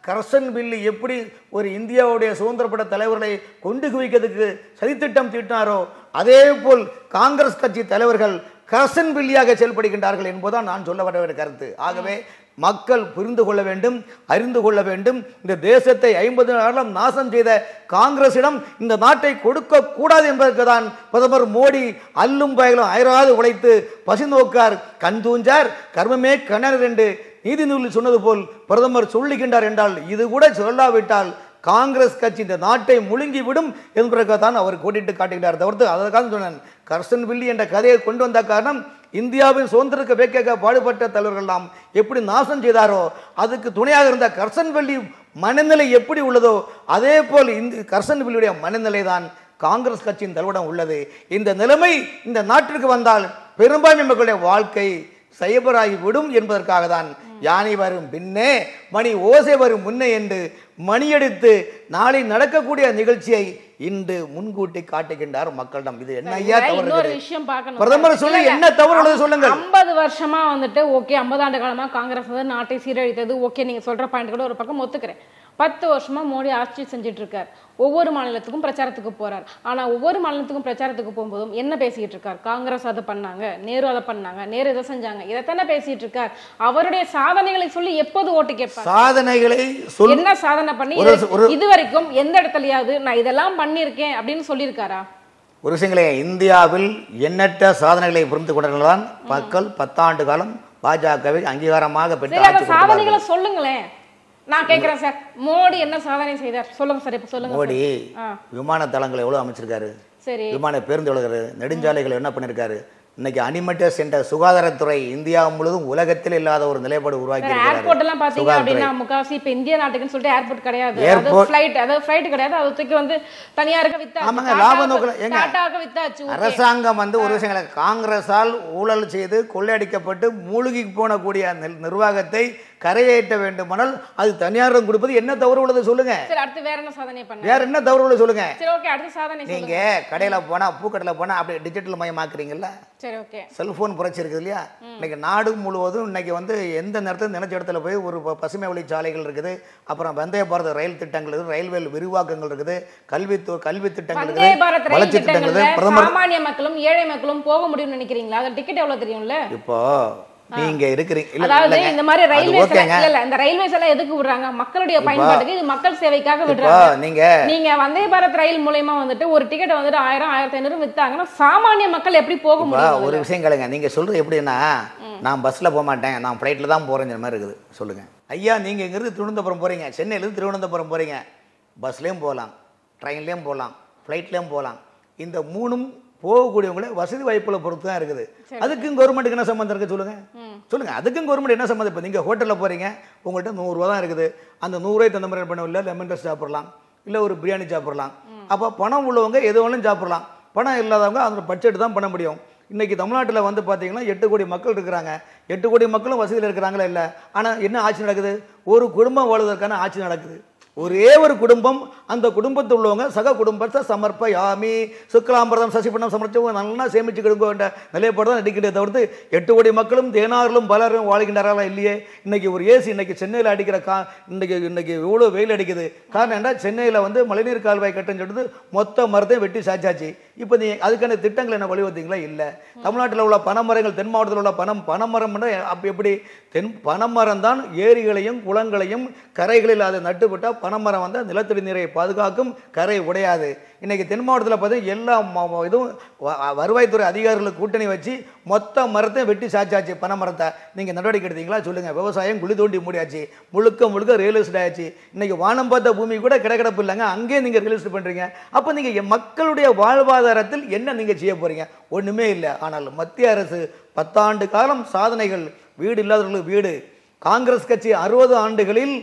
கரசன் பில்லி எப்படி ஒரு இந்தியாவுடைய சுதந்திரப்பட தலைவர்களை கொண்டு குவிக்கிறதுக்கு சதித்திட்டம் தீட்டினாரோ அதே போல் காங்கிரஸ் கட்சி தலைவர்கள் கரசன் பில்லியாக செயல்படுகின்றார்கள் என்பதுதான் நான் சொல்ல வர வேண்டிய கருத்து. ஆகவே மக்கள் புரிந்து கொள்ள வேண்டும் அறிந்து கொள்ள வேண்டும். இந்த தேசத்தை ஐம்பது நாளும் நாசம் செய்த காங்கிரசிடம் இந்த நாட்டை கொடுக்க கூடாது என்பதற்கு தான் பிரதமர் மோடி அல்லும் பயலும் அயராது உழைத்து பசி நோக்கார். கண் தூஞ்சார் கர்மமே கணர் என்று நீதி நூலில் சொன்னது போல் பிரதமர் சொல்லுகின்றார் என்றால் இது கூட சொல்லாவிட்டால் காங்கிரஸ் கட்சி இந்த நாட்டை முழுங்கி விடும் என்பதற்காக தான் அவர் கோடிட்டு காட்டுகிறார். தவிர்த்து அதற்காக சொன்னேன் கர்சன் வில்லி என்ற கதையை கொண்டு வந்த காரணம் இந்தியாவின் சுதந்திரக்கு வேட்கைக்க பாடுபட்ட தலைவர்கள்லாம் எப்படி நாசம் செய்தாரோ அதுக்கு துணையாக இருந்த கர்சன் வெள்ளி மனநிலை எப்படி உள்ளதோ அதே போல் இந்த கர்சன் வெள்ளியுடைய மனநிலை தான் காங்கிரஸ் கட்சியின் தலைவடம் உள்ளது. இந்த நிலைமை இந்த நாட்டிற்கு வந்தால் பெரும்பான்மை மக்களுடைய வாழ்க்கை சைபராகி விடும் என்பதற்காக தான் யானை வரும் பின்னே மணி ஓசை வரும் முன்னே என்று மணியடித்து நாளை நடக்கக்கூடிய நிகழ்ச்சியை இன்று முன்கூட்டி காட்டுகின்றார் மக்களிடம். இது என்ன ஐயா தவறு? விஷயம் பார்க்கணும். பிரதமர் சொல்லி என்ன தவறு உள்ளது சொல்லுங்கள். ஐம்பது வருஷமா வந்துட்டு ஓகே ஐம்பது ஆண்டு காலமா காங்கிரஸ் வந்து நாட்டை சீரழித்தது ஓகே நீங்க சொல்ற பாயிண்ட் கூட ஒரு பக்கம் ஒத்துக்கிறேன். பத்து வருஷமா மோடி ஆட்சி செஞ்சுட்டு இருக்கார் ஒவ்வொரு மாநிலத்துக்கும் பிரச்சாரத்துக்கு போறார். ஆனா ஒவ்வொரு மாநிலத்துக்கும் பிரச்சாரத்துக்கு போகும்போதும் என்ன பேசிட்டு இருக்கார் காங்கிரஸ் அதை பண்ணாங்க நேரு அதை பண்ணாங்க நேரு இதை செஞ்சாங்க இதைத்தானே பேசிட்டு இருக்கார் அவருடைய சாதனைகளை சொல்லி எப்போது ஓட்டு கேட்பார்? சாதனைகளை என்ன சாதனை பண்ணி இது- வரைக்கும் எந்த இடத்துலயாவது நான் இதெல்லாம் பண்ணியிருக்கேன் அப்படின்னு சொல்லியிருக்காரா? ஒரு விஷயங்களே இந்தியாவில் எண்ணற்ற சாதனைகளை புரிந்து கொண்டதான் மக்கள் பத்தாண்டு காலம் பாஜகவை அங்கீகாரமாக பெற்று சாதனைகளை சொல்லுங்களேன். நான் கேக்குறேன் சார். மோடி என்ன சாதனை செய்தார்? சொல்லுங்க சார் இப்ப சொல்லுங்க மோடி விமான தளங்களை எவ்வளவு அமைச்சிருக்காரு? சரி. விமான பேருந்து எவ்வளவு நெடுஞ்சாலைகள் என்ன பண்ணிருக்காரு? இன்னைக்கு அனிமேட்டர்ஸ் என்ற சுகாதாரத்துறை இந்தியா முழுவதும் உலகத்தில் இல்லாத ஒரு நிலைப்பாடு உருவாக்கி ஏர்போர்ட் எல்லாம் பாத்தீங்க அப்படின்னா முக்காவாசி இப்ப இந்திய நாட்டுக்குன்னு சொல்லிட்டு ஏர்போர்ட் கிடையாது. Airport- ஃபிளைட் அதாவது ஃபிளைட் கிடையாது. அது தூக்கி வந்து தனியாருக்கு வித்தாச்சு. ஆமாங்க, லாப நோக்குல- வித்தாச்சு. okay. அரசாங்கம் வந்து ஒரு விஷயங்களை காங்கிரஸால் ஊழல் செய்து கொள்ளையடிக்கப்பட்டு மூழ்கி போனக்கூடிய நிர்- நிர்வாகத்தை கரையேற்ற வேண்டுமானால் அது தனியாரிடம் கொடுப்பது என்ன தவறு உள்ளது சொல்லுங்க. சரி அடுத்து வேற என்ன சாதனை பண்ண? வேற என்ன தவறு உள்ளது சொல்லுங்க. சரி ஓகே அடுத்த சாதனை நீங்க கடையில போனா பூக்கடையில் போனா அப்படியே டிஜிட்டல் மயமாக்குறீங்கல்ல? சரி ஓகே செல்போன் புரட்சி இருக்குது இல்லையா? இன்னைக்கு நாடு முழுவதும் இன்னைக்கு வந்து எந்த நேரத்தில் நினைச்ச இடத்துல போய் ஒரு பசுமை வழி சாலைகள் இருக்குது. அப்புறம் வந்தே பாரத ரயில் திட்டங்கள் இருக்குது ரயில்வே விரிவாக்கங்கள் இருக்குது கல்வி கல்வி திட்டங்கள் இருக்குது வளர்ச்சி திட்டங்கள் பிரதமர் மக்களும் ஏழை மக்களும் போக முடியும்னு நினைக்கிறீங்களா? அது டிக்கெட் எவ்வளவு தெரியும்ல? இப்போ நீங்க இருக்கிறீங்க இல்ல அதாவது. இந்த மாதிரி ஓகேங்க இல்ல இந்த ரயில்வேஸ் எல்லாம் எதுக்கு விடுறாங்க? மக்களுடைய பயன்பாட்டுக்கு இது மக்கள் சேவைக்காக விடுறாங்க. நீங்க நீங்க வந்தே பாரத் ரயில் மூலயமா வந்துட்டு ஒரு டிக்கெட் வந்துட்டு ஆயிரம் ஆயிரத்தி ஐநூறு வித்தாங்கன்னா சாமானிய மக்கள் எப்படி போக முடியும் ஒரு விஷயம் கேளுங்க. நீங்க சொல்றது எப்படின்னா நான் பஸ்ல போக மாட்டேன் நான் ஃப்ளைட்டில் தான் போறேங்கிற மாதிரி இருக்குது. சொல்லுங்க. ஐயா நீங்க இங்கிருந்து திருவனந்தபுரம் போறீங்க? சென்னையிலேருந்து திருவனந்தபுரம் போறீங்க. பஸ்லேயும் போகலாம் ட்ரெயின்லேயும் போகலாம் ஃப்ளைட்லேயும் போகலாம் இந்த மூணும் போகக்கூடியவங்களே வசதி வாய்ப்புகளை பொறுத்து தான் இருக்குது. அதுக்கும் கவர்மெண்ட்டுக்கு என்ன சம்மந்தம் இருக்குது சொல்லுங்க? சொல்லுங்க. அதுக்கும் கவர்மெண்ட் என்ன சம்மந்தம்? இப்போ நீங்கள் ஹோட்டலில் போறீங்க உங்கள்கிட்ட நூறுரூவா தான் இருக்குது. அந்த நூறுரூவாய் தந்த மாதிரி பண்ண இல்லை லெமன் ரைஸ் சாப்பிடலாம். இல்லை ஒரு பிரியாணி சாப்பிடலாம். அப்போ பணம் உள்ளவங்க எது வேணாலும் சாப்பிடலாம். பணம் இல்லாதவங்க அந்த பட்ஜெட் தான் பண்ண முடியும். இன்னைக்கு தமிழ்நாட்டில் வந்து பார்த்தீங்கன்னா எட்டு கோடி மக்கள் இருக்கிறாங்க. எட்டு கோடி மக்களும் வசதியில் இருக்கிறாங்களா இல்லை? ஆனால் என்ன ஆட்சி நடக்குது? ஒரு குடும்பம் வாழ்வதற்கான ஆட்சி நடக்குது. ஒரே ஒரு குடும்பம் அந்த குடும்பத்தில் உள்ளவங்க சக குடும்பத்தை சமர்ப்ப யாமி சுக்லாம்பிரதம் சசிபண்ணம் சமர்ப்பிச்சு நல்லா சேமிச்சுக்கிடுங்க என்ற நிலைப்பாடு தான் நடிக்கிறதே தவிர்த்து எட்டு கோடி மக்களும் தேனாரிலும் பலரும் வாழ்கின்றாரா இல்லையே? இன்னைக்கு ஒரு ஏசி இன்னைக்கு சென்னையில் அடிக்கிற கா இன்னைக்கு இன்னைக்கு இவ்வளோ வெயில் அடிக்குது. காரணம் என்ன? சென்னையில் வந்து மழைநீர் கால்வாய் கட்டுன்னு சொல்லிட்டு மொத்த மரத்தையும் வெட்டி சாச்சாச்சு இப்போ நீ அதுக்கான திட்டங்கள் என்ன வழிவந்தீங்களா இல்லை. தமிழ்நாட்டில் உள்ள பனைமரங்கள் தென் மாவட்டத்தில் உள்ள பனம் பனைமரம் அப்போ எப்படி? தென் பனைமரம் தான் ஏரிகளையும் குளங்களையும் கரைகளில் அதை நட்டுவிட்டால் பனைமரம் வந்து நிலத்தடி நீரை பாதுகாக்கும் கரை உடையாது. இன்றைக்கி தென் மாவட்டத்தில் பார்த்தீங்கன்னா எல்லா இதுவும் வருவாய்த்துறை அதிகாரிகளுக்கு கூட்டணி வச்சு மொத்த மரத்தையும் வெட்டி சாச்சாச்சு பனை மரத்தை. நீங்கள் நடவடிக்கை எடுத்தீங்களா? சொல்லுங்கள் விவசாயம் குழி தோண்டி மூடியாச்சு. முழுக்க முழுக்க ரியல் எஸ்டேட் ஆச்சு இன்றைக்கி வானம் பார்த்த பூமி கூட கிடக்கிடப்பு இல்லைங்க. அங்கேயே நீங்கள் ரியல் எஸ்டேட் பண்ணுறீங்க அப்போ நீங்கள் மக்களுடைய வாழ்வாதாரத்தில் என்ன நீங்கள் செய்ய போகிறீங்க ஒன்றுமே இல்லை. ஆனால் மத்திய அரசு பத்தாண்டு காலம் சாதனைகள் வீடு இல்லாதவர்களுக்கு வீடு. காங்கிரஸ் கட்சி அறுபது ஆண்டுகளில்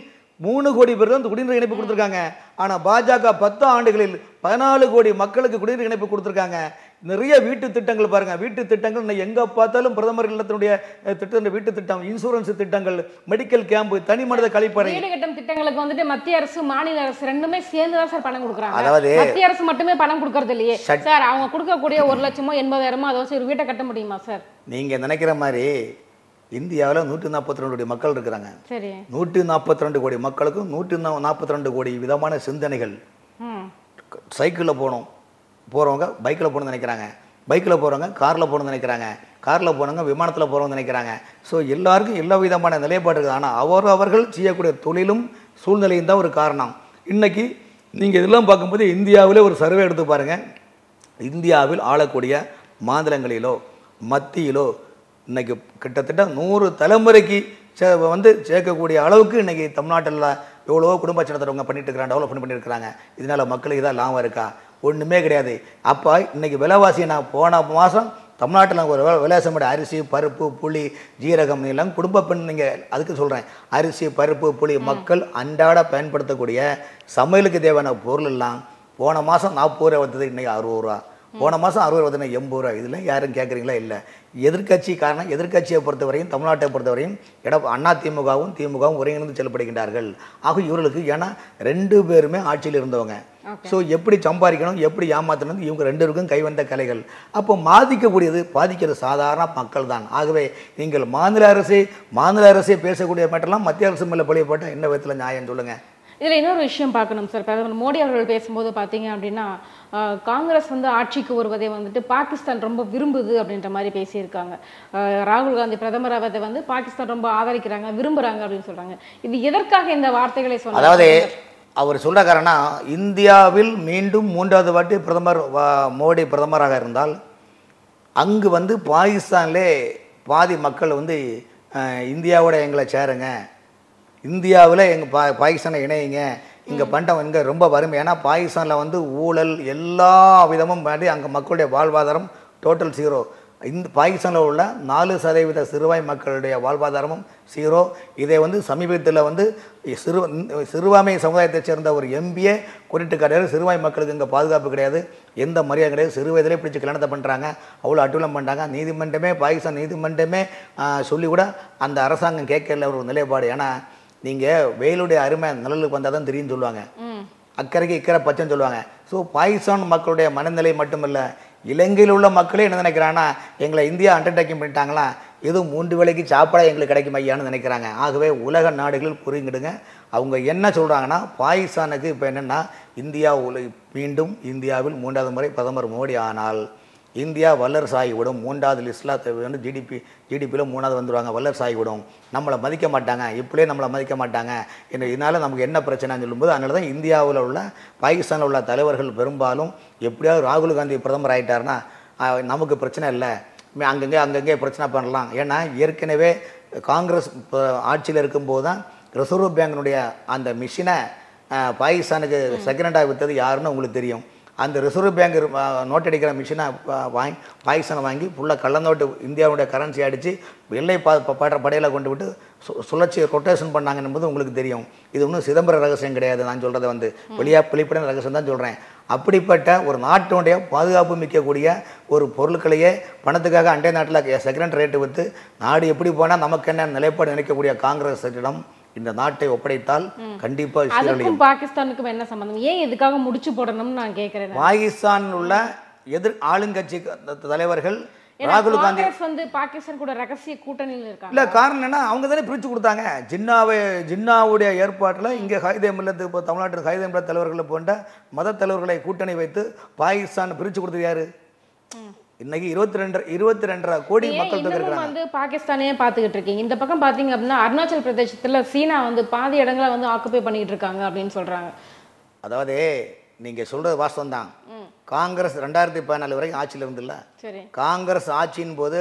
மூணு கோடி பேர் தான் குடிநீர் இணைப்பு கொடுத்துருக்காங்க. ஆனால் பாஜக பத்து ஆண்டுகளில் பதினாலு கோடி மக்களுக்கு குடிநீர் இணைப்பு கொடுத்துருக்காங்க. நிறைய வீட்டு திட்டங்கள் பாருங்க. வீட்டு திட்டங்கள் இன்னைக்கு எங்க பார்த்தாலும் பிரதமர் இல்லத்தினுடைய திட்டம் வீட்டு திட்டம் இன்சூரன்ஸ் திட்டங்கள் மெடிக்கல் கேம்ப் தனி மனித கழிப்பறை. வீடு கட்டும் திட்டங்களுக்கு வந்துட்டு மத்திய அரசு மாநில அரசு ரெண்டுமே சேர்ந்து தான் சார் பணம் கொடுக்குறாங்க. அதாவது- மத்திய அரசு மட்டுமே பணம் கொடுக்கறது இல்லையே. சார் அவங்க கொடுக்கக்கூடிய ஒரு லட்சமோ எண்பதாயிரமோ அதை வச்சு ஒரு வீட்டை கட்ட முடியுமா சார்? நீங்க நினைக்கிற மாதிரி இந்தியாவில் நூற்றி நாற்பத்தி ரெண்டு கோடி மக்கள் இருக்கிறாங்க. நூற்றி நாற்பத்தி ரெண்டு கோடி மக்களுக்கும் நூற்றி நாற்பத்தி ரெண்டு கோடி விதமான சிந்தனைகள். சைக்கிளில் போகணும் போகிறவங்க பைக்கில் போகணும்னு நினைக்கிறாங்க. பைக்கில் போகிறவங்க காரில் போகணும்னு நினைக்கிறாங்க. காரில் போனவங்க விமானத்தில் போகிறவங்க நினைக்கிறாங்க. ஸோ எல்லாருக்கும் எல்லா விதமான நிலைப்பாடு இருக்குது. ஆனால் அவர் அவர்கள் செய்யக்கூடிய தொழிலும் சூழ்நிலையும் தான் ஒரு காரணம். இன்னைக்கு நீங்கள் இதெல்லாம் பார்க்கும்போது இந்தியாவிலே ஒரு சர்வே எடுத்து பாருங்கள் இந்தியாவில் ஆளக்கூடிய மாநிலங்களிலோ மத்தியிலோ இன்னைக்கு கிட்டத்தட்ட நூறு தலைமுறைக்கு சே- வந்து சேர்க்கக்கூடிய அளவுக்கு இன்னைக்கு தமிழ்நாட்டில் எவ்வளவோ குடும்ப நடத்துறவங்க பண்ணிட்டு இருக்கிறாங்க டெவலப் பண்ணி பண்ணியிருக்கிறாங்க இதனால மக்களுக்கு தான் லாபம் இருக்கா? ஒன்றுமே கிடையாது. அப்போ இன்னைக்கு விலைவாசி நான் போன மாதம் தமிழ்நாட்டில் ஒரு வி- விலைவாசி மட்டும் அரிசி பருப்பு புளி ஜீரகம் எல்லாம் குடும்ப பெண் நீங்கள் அதுக்கு சொல்கிறேன் அரிசி பருப்பு புளி மக்கள் அன்றாட பயன்படுத்தக்கூடிய சமையலுக்கு தேவையான பொருள் எல்லாம் போன மாதம் நாற்பது ரூபா வந்தது இன்னைக்கு அறுபது ரூபா போன மாதம் அறுபது பார்த்தீங்கன்னா எண்பது ரூபா இதில் யாரும் கேட்குறீங்களா இல்லை. எதிர்க்கட்சி காரணம் எதிர்க்கட்சியை பொறுத்தவரையும் தமிழ்நாட்டை பொறுத்தவரையும் எட அண்ணா திமுகவும் திமுகவும் ஒருங்கிணைந்து செயல்படுகின்றார்கள். ஆக இவர்களுக்கு ஏன்னா ரெண்டு பேருமே ஆட்சியில் இருந்தவங்க. ஸோ எப்படி சம்பாதிக்கணும் எப்படி ஏமாற்றணும் இவங்க ரெண்டு பேருக்கும் கைவந்த கலைகள். அப்போ பாதிக்கக்கூடியது பாதிக்கிறது சாதாரண மக்கள் தான் ஆகவே நீங்கள் மாநில அரசே மாநில அரசே பேசக்கூடிய மட்டும்லாம் மத்திய அரசு மேலே பழிய போட்டால் என்ன விதத்தில் நியாயம் சொல்லுங்கள் இதில் இன்னொரு விஷயம் பார்க்கணும் சார் பிரதமர் மோடி அவர்கள் பேசும்போது பார்த்தீங்க அப்படின்னா காங்கிரஸ் வந்து ஆட்சிக்கு வருவதை வந்துட்டு பாகிஸ்தான் ரொம்ப விரும்புது அப்படின்ற மாதிரி பேசியிருக்காங்க. ராகுல் காந்தி பிரதமர் அவதை வந்து பாகிஸ்தான் ரொம்ப ஆதரிக்கிறாங்க விரும்புறாங்க அப்படின்னு சொல்கிறாங்க இது எதற்காக இந்த வார்த்தைகளை சொன்னாங்க அதாவது அவர் சொல்கிற காரணம் இந்தியாவில் மீண்டும் மூன்றாவது வாட்டி பிரதமர் மோடி பிரதமராக இருந்தால் அங்கு வந்து பாகிஸ்தான்லே பாதி மக்கள் வந்து இந்தியாவோட எங்களை சேருங்க. இந்தியாவில் எங்கள் பா பாகிஸ்தானை இணையுங்க. இங்கே பண்டம் இங்கே ரொம்ப வறுமை. ஏன்னா பாகிஸ்தானில் வந்து ஊழல் எல்லா விதமும் பண்ணி அங்கே மக்களுடைய வாழ்வாதாரம் டோட்டல் ஜீரோ இந்த பாகிஸ்தானில் உள்ள நாலு சதவீத சிறுபாய் மக்களுடைய வாழ்வாதாரமும் ஜீரோ இதை வந்து சமீபத்தில் வந்து சிறு சிறுபான்மை சமுதாயத்தைச் சேர்ந்த ஒரு எம்பியே குறிட்டு கிடையாது சிறுபாய் மக்களுக்கு இங்கே பாதுகாப்பு கிடையாது. எந்த மரியாதை கிடையாது. சிறு வயதிலே பிடிச்சி கல்யாணத்தை பண்ணுறாங்க அவ்வளோ அட்டுலம் பண்ணுறாங்க நீதிமன்றமே பாகிஸ்தான் நீதிமன்றமே சொல்லி கூட அந்த அரசாங்கம் கேட்கல ஒரு நிலைப்பாடு. ஏன்னா நீங்கள் வெயிலுடைய அருமை நிழலுக்கு வந்தால் தான் தெரியும்னு சொல்லுவாங்க. அக்கறைக்கு இக்கறை பச்சைன்னு சொல்லுவாங்க. ஸோ பாகிஸ்தான் மக்களுடைய மனநிலை மட்டுமல்ல இலங்கையில் உள்ள மக்களே என்ன நினைக்கிறாங்கன்னா எங்களை இந்தியா அண்டர்டேக்கிங் பண்ணிட்டாங்களா எதுவும் மூன்று வேளைக்கு சாப்பாடா எங்களுக்கு கிடைக்கும் ஐயான்னு நினைக்கிறாங்க. ஆகவே உலக நாடுகள் புரிஞ்சிடுங்க அவங்க என்ன சொல்கிறாங்கன்னா பாகிஸ்தானுக்கு இப்போ என்னென்னா இந்தியா உல மீண்டும் இந்தியாவில் மூன்றாவது முறை பிரதமர் மோடி ஆனால் இந்தியா வல்லரசு ஆகிவிடும். மூன்றாவது லிஸ்ட்டில் வந்து ஜிடிபி ஜிடிபியில் மூணாவது வந்துடுவாங்க வல்லரசு ஆகிவிடும். நம்மளை மதிக்க மாட்டாங்க. இப்படியே நம்மளை மதிக்க மாட்டாங்க. என்ன இதனால் நமக்கு என்ன பிரச்சனைன்னு சொல்லும்போது அதனால தான் இந்தியாவில் உள்ள பாகிஸ்தானில் உள்ள தலைவர்கள் பெரும்பாலும் எப்படியாவது ராகுல் காந்தி பிரதமர் ஆகிட்டாருன்னா ஆஹ், நமக்கு பிரச்சனை இல்லை. அங்கங்கே அங்கங்கே பிரச்சனை பண்ணலாம். ஏன்னா ஏற்கனவே காங்கிரஸ் ஆட்சியில் இருக்கும்போது தான் ரிசர்வ் பேங்கினுடைய அந்த மிஷினை பாகிஸ்தானுக்கு செகண்டாக விற்றது யாருன்னு உங்களுக்கு தெரியும். அந்த ரிசர்வ் பேங்க் நோட் அடிக்கிற மிஷினை வாங்கி பாகிஸ்தானை வாங்கி ஃபுல்லாக கள்ளநோட்டு இந்தியாவுடைய கரன்சி அடித்து எல்லை பா பட படையில் கொண்டு விட்டு சு சுழற்சி ரொட்டேஷன் பண்ணாங்க என்பது உங்களுக்கு தெரியும். இது ஒன்றும் சிதம்பர ரகசியம் கிடையாது. நான் சொல்கிறத வந்து வெளியாக வெளிப்படையான ரகசியம் தான் சொல்கிறேன் அப்படிப்பட்ட ஒரு நாட்டினுடைய பாதுகாப்பு மிக்கக்கூடிய ஒரு பொருட்களையே பணத்துக்காக அண்டை நாட்டில் செகண்ட் ரேட்டு விற்று நாடு எப்படி போனால் நமக்கு என்ன நிலைப்பாடு நினைக்கக்கூடிய காங்கிரஸிடம் இந்த நாட்டை ஒப்படைத்தால் சீரழியும் அதுக்கும் பாகிஸ்தானுக்கும் என்ன சம்பந்தம்? ஏன் இதுக்காக முடிச்சு போடணும்னு நான் கேட்கிறேன் பாகிஸ்தானில் உள்ள எதிர் ஆளுங்கட்சி தலைவர்கள் ராகுல் காந்தி வந்து பாகிஸ்தான் கூட ரகசிய கூட்டணியில் இருக்காங்க. இல்ல காரணம் என்னன்னா அவங்க தானே பிரிச்சு கொடுத்தாங்க. ஜின்னாவை ஜின்னாவுடைய ஏற்பாட்டில் இங்கே ஹைதே மில்லத்து இப்போ தமிழ்நாட்டில் ஹைதே மில்லத் தலைவர்களை போன்ற மத தலைவர்களை கூட்டணி வைத்து பாகிஸ்தான் பிரிச்சு கொடுத்தது யாரு? இன்னைக்கு இருபத்தி ரெண்டு இருபத்தி ரெண்டரை கோடி மக்கள் தொகை வந்து பாகிஸ்தானையே பார்த்துக்கிட்டு இருக்கீங்க? இந்த பக்கம் பாத்தீங்க அப்படின்னா அருணாச்சல் பிரதேசத்துல சீனா வந்து பாதி இடங்களை வந்து ஆக்குப்பை பண்ணிட்டு இருக்காங்க அப்படின்னு சொல்றாங்க. அதாவது நீங்க சொல்றது வாஸ்தவம் தான் காங்கிரஸ் ரெண்டாயிரத்தி பதினாலு வரைக்கும் ஆட்சியில் இருந்துல்ல சரி. காங்கிரஸ் ஆட்சியின் போது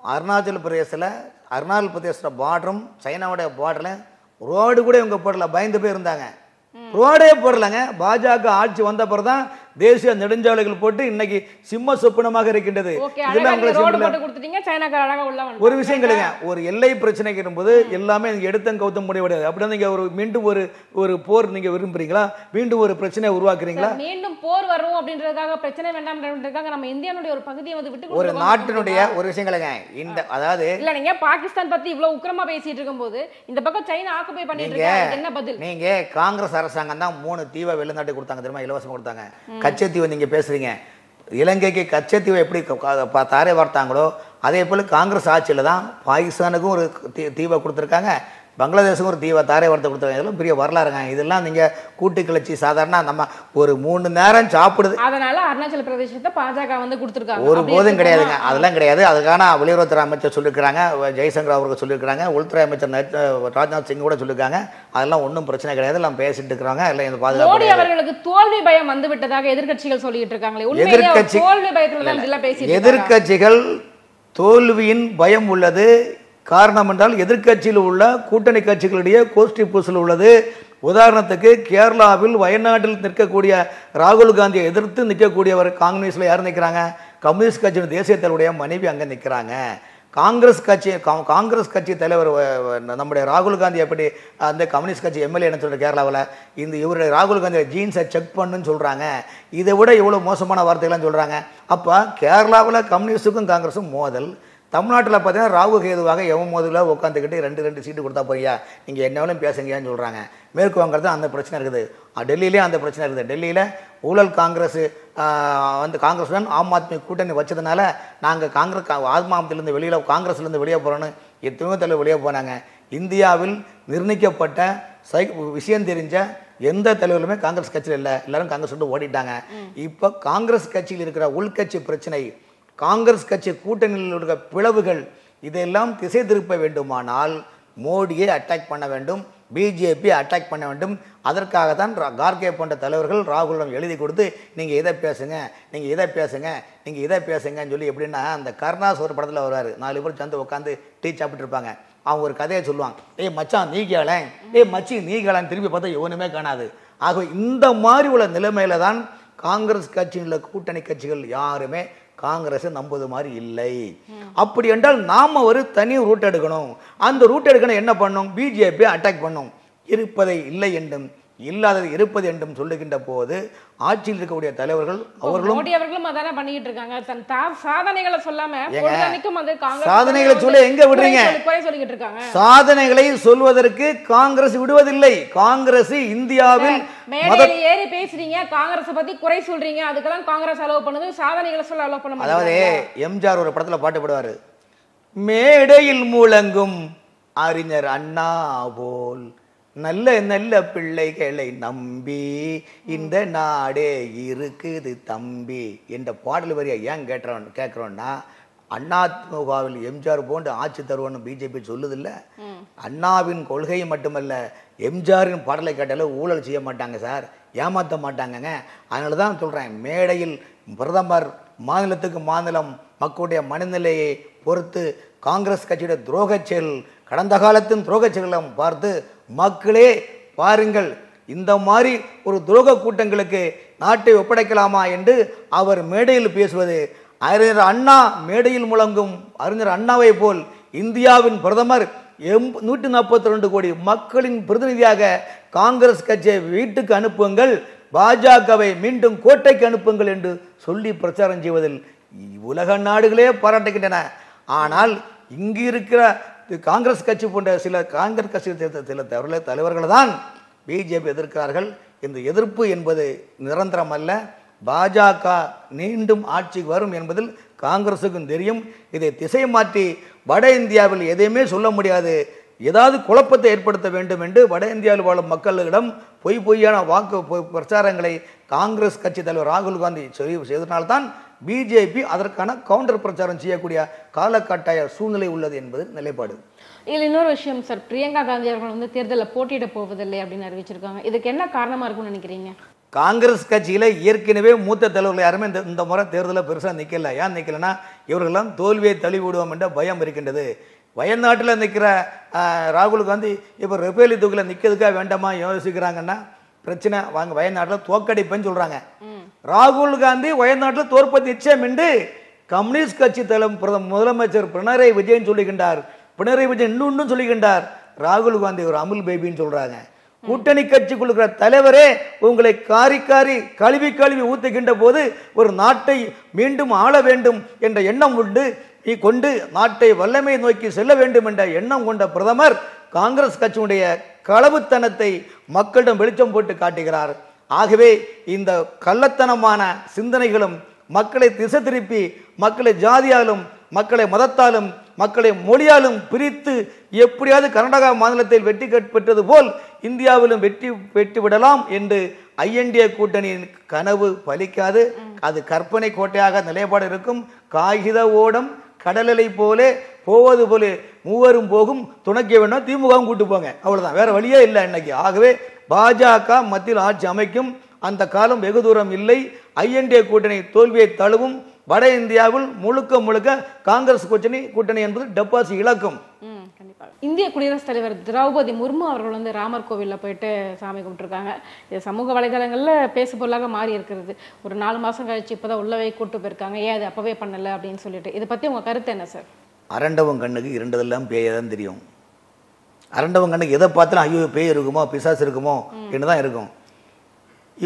அருணாச்சல பிரதேசத்தில் அருணாச்சல பிரதேச பார்டரும் சைனாவுடைய பார்டரில் ரோடு கூட இவங்க போடல. பயந்து போய் இருந்தாங்க ரோடே போடலங்க. பாஜக ஆட்சி வந்த பிறகு தான் தேசிய நெடுஞ்சாலைகள் போட்டு இன்னைக்கு சிம்ம சொப்பனமாக இருக்கின்றது. ஒரு விஷயம் கிடையாது ஒரு எல்லை பிரச்சனைக்கு இருக்கும்போது எல்லாமே எடுத்தம் கவுத்தம் முடியாது. அப்படி நீங்க ஒரு மீண்டும் ஒரு ஒரு போர் நீங்க விரும்புறீங்களா? மீண்டும் ஒரு பிரச்சனையை உருவாக்குறீங்களா? மீண்டும் போர் வரும் அப்படின்றதுக்காக பிரச்சனை வேண்டாம்ன்றதுக்காக நம்ம இந்தியானுடைய ஒரு பகுதியை வந்து விட்டு ஒரு நாட்டினுடைய ஒரு விஷயம் கிடையாது இந்த அதாவது இல்ல நீங்க பாகிஸ்தான் பத்தி இவ்வளவு உக்கிரமா பேசிட்டு இருக்கும்போது இந்த பக்கம் சைனா ஆக்குபை பண்ணிட்டு இருக்காங்க என்ன பதில்? நீங்க காங்கிரஸ் அரசாங்கம் தான் மூணு தீவை வெளிநாட்டு கொடுத்தாங்க தெரியுமா? இலவசமா கொடுத்தாங்க. கச்சத்தீவை நீங்கள் பேசுகிறீங்க இலங்கைக்கு கச்சத்தீவை எப்படி ப- தாரை வார்த்தாங்களோ அதே போல் காங்கிரஸ் ஆட்சியில் தான் பாகிஸ்தானுக்கும் ஒரு தீ- தீவை கொடுத்துருக்காங்க. பங்களாதேஷுக்கும் ஒரு தீவை தாரை வார்த்தை கொடுத்துருக்காங்க இதெல்லாம் பெரிய வரலாறுங்க. இதெல்லாம் நீங்க கூட்டு கிளர்ச்சி சாதாரண நம்ம ஒரு மூணு நேரம் சாப்பிடுது. அதனால அருணாச்சல பிரதேசத்தை பாஜக வந்து கொடுத்துருக்காங்க. ஒரு போதும் கிடையாதுங்க? அதெல்லாம் கிடையாது. அதுக்கான வெளியுறவுத்துறை அமைச்சர் சொல்லியிருக்கிறாங்க. ஜெய்சங்கர் அவர்கள் சொல்லியிருக்கிறாங்க. உள்துறை அமைச்சர் ராஜ்நாத் சிங் கூட சொல்லியிருக்காங்க. அதெல்லாம் ஒன்றும் பிரச்சனை கிடையாது. எல்லாம் பேசிட்டு இருக்கிறாங்க. எல்லாம் இந்த பாதுகாப்பு மோடி. அவர்களுக்கு தோல்வி பயம் வந்து விட்டதாக எதிர்க்கட்சிகள் சொல்லிட்டு இருக்காங்களே. எதிர்க்கட்சி- தோல்வி பயத்துல எதிர்க்கட்சிகள் தோல்வியின் பயம் உள்ளது. காரணம் என்றால் எதிர்க்கட்சியில் உள்ள கூட்டணி கட்சிகளுடைய கோஷ்டி பூசல் உள்ளது. உதாரணத்துக்கு கேரளாவில் வயநாட்டில் நிற்கக்கூடிய ராகுல் காந்தியை எதிர்த்து நிற்கக்கூடியவர் காங்கிரஸில் யார் நிற்கிறாங்க? கம்யூனிஸ்ட் கட்சியின் தேசிய தலைவருடைய மனைவி அங்கே நிற்கிறாங்க. காங்கிரஸ் கட்சி கா- காங்கிரஸ் கட்சி தலைவர் நம்முடைய ராகுல் காந்தி எப்படி அந்த கம்யூனிஸ்ட் கட்சி எம்எல்ஏ என்ன சொல்கிற கேரளாவில்? இந்த இவருடைய ராகுல் காந்தி ஜீன்ஸை செக் பண்ணுன்னு சொல்கிறாங்க இதை விட இவ்வளோ மோசமான வார்த்தைகள்லாம் சொல்கிறாங்க அப்போ கேரளாவில் கம்யூனிஸ்ட்டுக்கும் காங்கிரஸும் மோதல். தமிழ்நாட்டில் பார்த்தீங்கன்னா ராகு கேதுவாக எவன் மோதல உட்காந்துக்கிட்டு ரெண்டு ரெண்டு சீட்டு கொடுத்தா போறியா? நீங்கள் என்ன வேணும் பேசுங்கன்னு சொல்கிறாங்க மேற்கு வங்கத்தில் அந்த பிரச்சனை இருக்குது. டெல்லியிலே அந்த பிரச்சனை இருக்குது. டெல்லியில் ஊழல் காங்கிரஸ் வந்து காங்கிரஸுடன் ஆம் ஆத்மி கூட்டணி வச்சதுனால நாங்கள் காங்கிரஸ் ஆம் ஆத்மிலேருந்து வெளியில் காங்கிரஸ்லேருந்து வெளியே போகிறோன்னு எத்தனையோ தலைவர் வெளியே போனாங்க. இந்தியாவில் நிர்ணயிக்கப்பட்ட சை விஷயம் தெரிஞ்ச எந்த தலைவர்களுமே காங்கிரஸ் கட்சியில் இல்லை. எல்லாரும் காங்கிரஸ் விட்டு ஓடிட்டாங்க. இப்போ காங்கிரஸ் கட்சியில் இருக்கிற உள்கட்சி பிரச்சனை காங்கிரஸ் கட்சி கூட்டணியில் உள்ள பிளவுகள் இதெல்லாம் திசை திருப்ப வேண்டுமானால் மோடியை அட்டாக் பண்ண வேண்டும் பிஜேபி அட்டாக் பண்ண வேண்டும். அதற்காக தான் ரா- கார்கே போன்ற தலைவர்கள் ராகுலிடம் எழுதி கொடுத்து நீங்கள் இதை பேசுங்க நீங்கள் இதை பேசுங்க நீங்கள் இதை பேசுங்கன்னு சொல்லி எப்படின்னா அந்த கருணாஸ் ஒரு படத்தில் வருவார். நாலு பேர் சேர்ந்து உட்காந்து டீ சாப்பிட்டு இருப்பாங்க. அவங்க ஒரு கதையை சொல்லுவாங்க. ஏய் மச்சான் நீ கேளேன் ஏய் மச்சி நீ கேளான்னு திருப்பி பார்த்தா எவனுமே காணாது. ஆகவே இந்த மாதிரி உள்ள நிலைமையில தான் காங்கிரஸ் கட்சியில் உள்ள கூட்டணி கட்சிகள் யாருமே காங்கிரஸை நம்புவது மாதிரி இல்லை. அப்படி என்றால் நாம் ஒரு தனி ரூட் எடுக்கணும். அந்த ரூட் எடுக்கணும் என்ன பண்ணும்? பிஜேபி அட்டாக் பண்ணும். இருப்பதை இல்லை என்றும். இல்லாதது இருப்பது என்றும் சொல்லுகின்ற போது ஆட்சியில் இருக்கக்கூடிய தலைவர்கள் அவர்களும் மோடி அவர்களும் அதானே பண்ணிட்டு இருக்காங்க. தன் சாதனைகளை சொல்லாம சாதனைகளை சொல்ல எங்க விடுறீங்க? குறை சொல்லி- குறை சொல்லிக்கிட்டு இருக்காங்க. சாதனைகளை சொல்வதற்கு காங்கிரஸ் விடுவதில்லை. காங்கிரஸ் இந்தியாவில் மேடையில ஏறி பேசுறீங்க. காங்கிரஸ் பத்தி குறை சொல்றீங்க. அதுக்கெல்லாம் காங்கிரஸ் அலோவ் பண்ணுது. சாதனைகளை சொல்ல அலோவ் பண்ண அதாவது எம்ஜிஆர் ஒரு படத்துல பாட்டு பாடுவாரு. மேடையில் முழங்கும் அறிஞர் அண்ணா போல். நல்ல நல்ல பிள்ளைகளை நம்பி இந்த நாடே இருக்குது தம்பி என்ற பாடல் வரியை ஏன் கேட்கிறோம் கேட்குறோன்னா அதிமுகவில் எம்ஜிஆர் போன்று ஆட்சி தருவோன்னு பிஜேபி சொல்லுதில்ல. அண்ணாவின் கொள்கை மட்டுமல்ல எம்ஜிஆரின் பாடலை கேட்டாலே ஊழல் செய்ய மாட்டாங்க சார் ஏமாற்ற மாட்டாங்கங்க. அதனால தான் சொல்கிறேன் மேடையில் பிரதமர் மாநிலத்துக்கு மாநிலம் மக்களுடைய மனநிலையை பொறுத்து காங்கிரஸ் கட்சியுடைய துரோகச் செயல் கடந்த காலத்தின் துரோகச் செயல்களும் பார்த்து மக்களே பாருங்கள் இந்த மாதிரி ஒரு துரோக கூட்டங்களுக்கு நாட்டை ஒப்படைக்கலாமா என்று அவர் மேடையில் பேசுவது. அறிஞர் அண்ணா மேடையில் முழங்கும் அறிஞர் அண்ணாவை போல் இந்தியாவின் பிரதமர் எம் நூற்றி நாற்பத்தி ரெண்டு கோடி மக்களின் பிரதிநிதியாக காங்கிரஸ் கட்சியை வீட்டுக்கு அனுப்புங்கள் பாஜகவை மீண்டும் கோட்டைக்கு அனுப்புங்கள் என்று சொல்லி பிரச்சாரம் செய்வதில் உலக நாடுகளே பாராட்டுகின்றன. ஆனால் இங்கு இருக்கிற காங்கிரஸ் கட்சி போன்ற சில காங்கிரஸ் கட்சி சேர்ந்த சில தவறு தலைவர்கள் தான் பிஜேபி எதிர்க்கிறார்கள். இந்த எதிர்ப்பு என்பது நிரந்தரம் அல்ல பாஜக மீண்டும் ஆட்சிக்கு வரும் என்பதில் காங்கிரஸுக்கும் தெரியும். இதை திசை மாற்றி வட இந்தியாவில் எதையுமே சொல்ல முடியாது. ஏதாவது குழப்பத்தை ஏற்படுத்த வேண்டும் என்று வட இந்தியாவில் வாழும் மக்களிடம் பொய் பொய்யான வாக்கு பிரச்சாரங்களை காங்கிரஸ் கட்சி தலைவர் ராகுல் காந்தி சொல்லி செய்தனால்தான் பிஜேபி அதற்கான கவுண்டர் பிரச்சாரம் செய்யக்கூடிய காலகட்டாய சூழ்நிலை உள்ளது என்பது நிலைப்பாடு. இதுல இன்னொரு விஷயம் சார் பிரியங்கா காந்தி அவர்கள் வந்து தேர்தலில் போட்டியிட போவதில்லை அப்படின்னு அறிவிச்சிருக்காங்க. இதுக்கு என்ன காரணமா இருக்கும்னு நினைக்கிறீங்க? காங்கிரஸ் கட்சியில் ஏற்கனவே மூத்த தலைவர்கள் யாருமே இந்த இந்த முறை தேர்தலில் பெருசாக நிற்கல ஏன் நிற்கலன்னா இவர்களெல்லாம் தோல்வியை தள்ளி விடுவோம் என்ற பயம் இருக்கின்றது. வயநாட்டில் நிற்கிற ராகுல் காந்தி இப்போ ரெபேலி தொகுதியில் நிற்கிறதுக்காக வேண்டாமா யோசிக்கிறாங்கன்னா பிரச்சனை வாங்க வயநாட்டில் தோக்கடிப்பேன்னு சொல்கிறாங்க ராகுல் காந்தி வயநாட்டில் தோற்பது நிச்சயம் என்று கம்யூனிஸ்ட் கட்சி தலம் பிரதம முதலமைச்சர் பினராயி விஜயன் சொல்லுகின்றார் பினராயி விஜயன் இன்னும் சொல்லுகின்றார் ராகுல் காந்தி ஒரு அமுல் பேபின்னு சொல்றாங்க. கூட்டணி கட்சிக்குள் இருக்கிற தலைவரே உங்களை காரி காரி கழுவி கழுவி ஊத்துகின்ற போது ஒரு நாட்டை மீண்டும் ஆள வேண்டும் என்ற எண்ணம் உண்டு. நீ கொண்டு நாட்டை வல்லமை நோக்கி செல்ல வேண்டும் என்ற எண்ணம் கொண்ட பிரதமர் காங்கிரஸ் கட்சியுடைய களவுத்தனத்தை மக்களிடம் வெளிச்சம் போட்டு காட்டுகிறார். ஆகவே இந்த கள்ளத்தனமான சிந்தனைகளும் மக்களை திசை திருப்பி மக்களை ஜாதியாலும் மக்களை மதத்தாலும் மக்களை மொழியாலும் பிரித்து எப்படியாவது கர்நாடகா மாநிலத்தில் வெற்றி பெற்றது போல் இந்தியாவிலும் வெற்றி பெற்று விடலாம் என்று ஐஎன்டிஏ கூட்டணியின் கனவு பலிக்காது. அது கற்பனை கோட்டையாக நிலைப்பாடு இருக்கும். காகித ஓடம் கடலலை போலே போவது போல மூவரும் போகும். துணைக்க வேண்டாம் திமுகவும் கூட்டு போங்க. அவ்வளவுதான். வேற வழியே இல்லை இன்னைக்கு. ஆகவே பாஜக மத்தியில் ஆட்சி அமைக்கும் அந்த காலம் வெகு தூரம் இல்லை. ஐஎன்டிஏ கூட்டணி தோல்வியை தழுவும். வட இந்தியாவில் முழுக்க முழுக்க காங்கிரஸ் கூட்டணி கூட்டணி என்பது டெபாசி இழக்கும் இந்திய குடியரசுத் தலைவர் திரௌபதி முர்மு அவர்கள் வந்து ராமர் கோவில்ல போயிட்டு சாமி கும்பிட்டுருக்காங்க. இது சமூக வலைதளங்கள்ல பேசு பொருளாக மாறி இருக்கிறது. ஒரு நாலு மாசம் கழிச்சு இப்பதான் உள்ளவே கூட்டு போயிருக்காங்க. ஏன் அது அப்பவே பண்ணல அப்படின்னு சொல்லிட்டு. இதை பத்தி உங்க கருத்து என்ன சார்? அரண்டவன் கண்ணுக்கு இரண்டதெல்லாம் பேயை தான் தெரியும். அரண்டவங்க கண்ணுக்கு எதை பார்த்தாலும் ஐயோ பேய் இருக்குமோ பிசாஸ் இருக்குமோ என்று தான் இருக்கும்.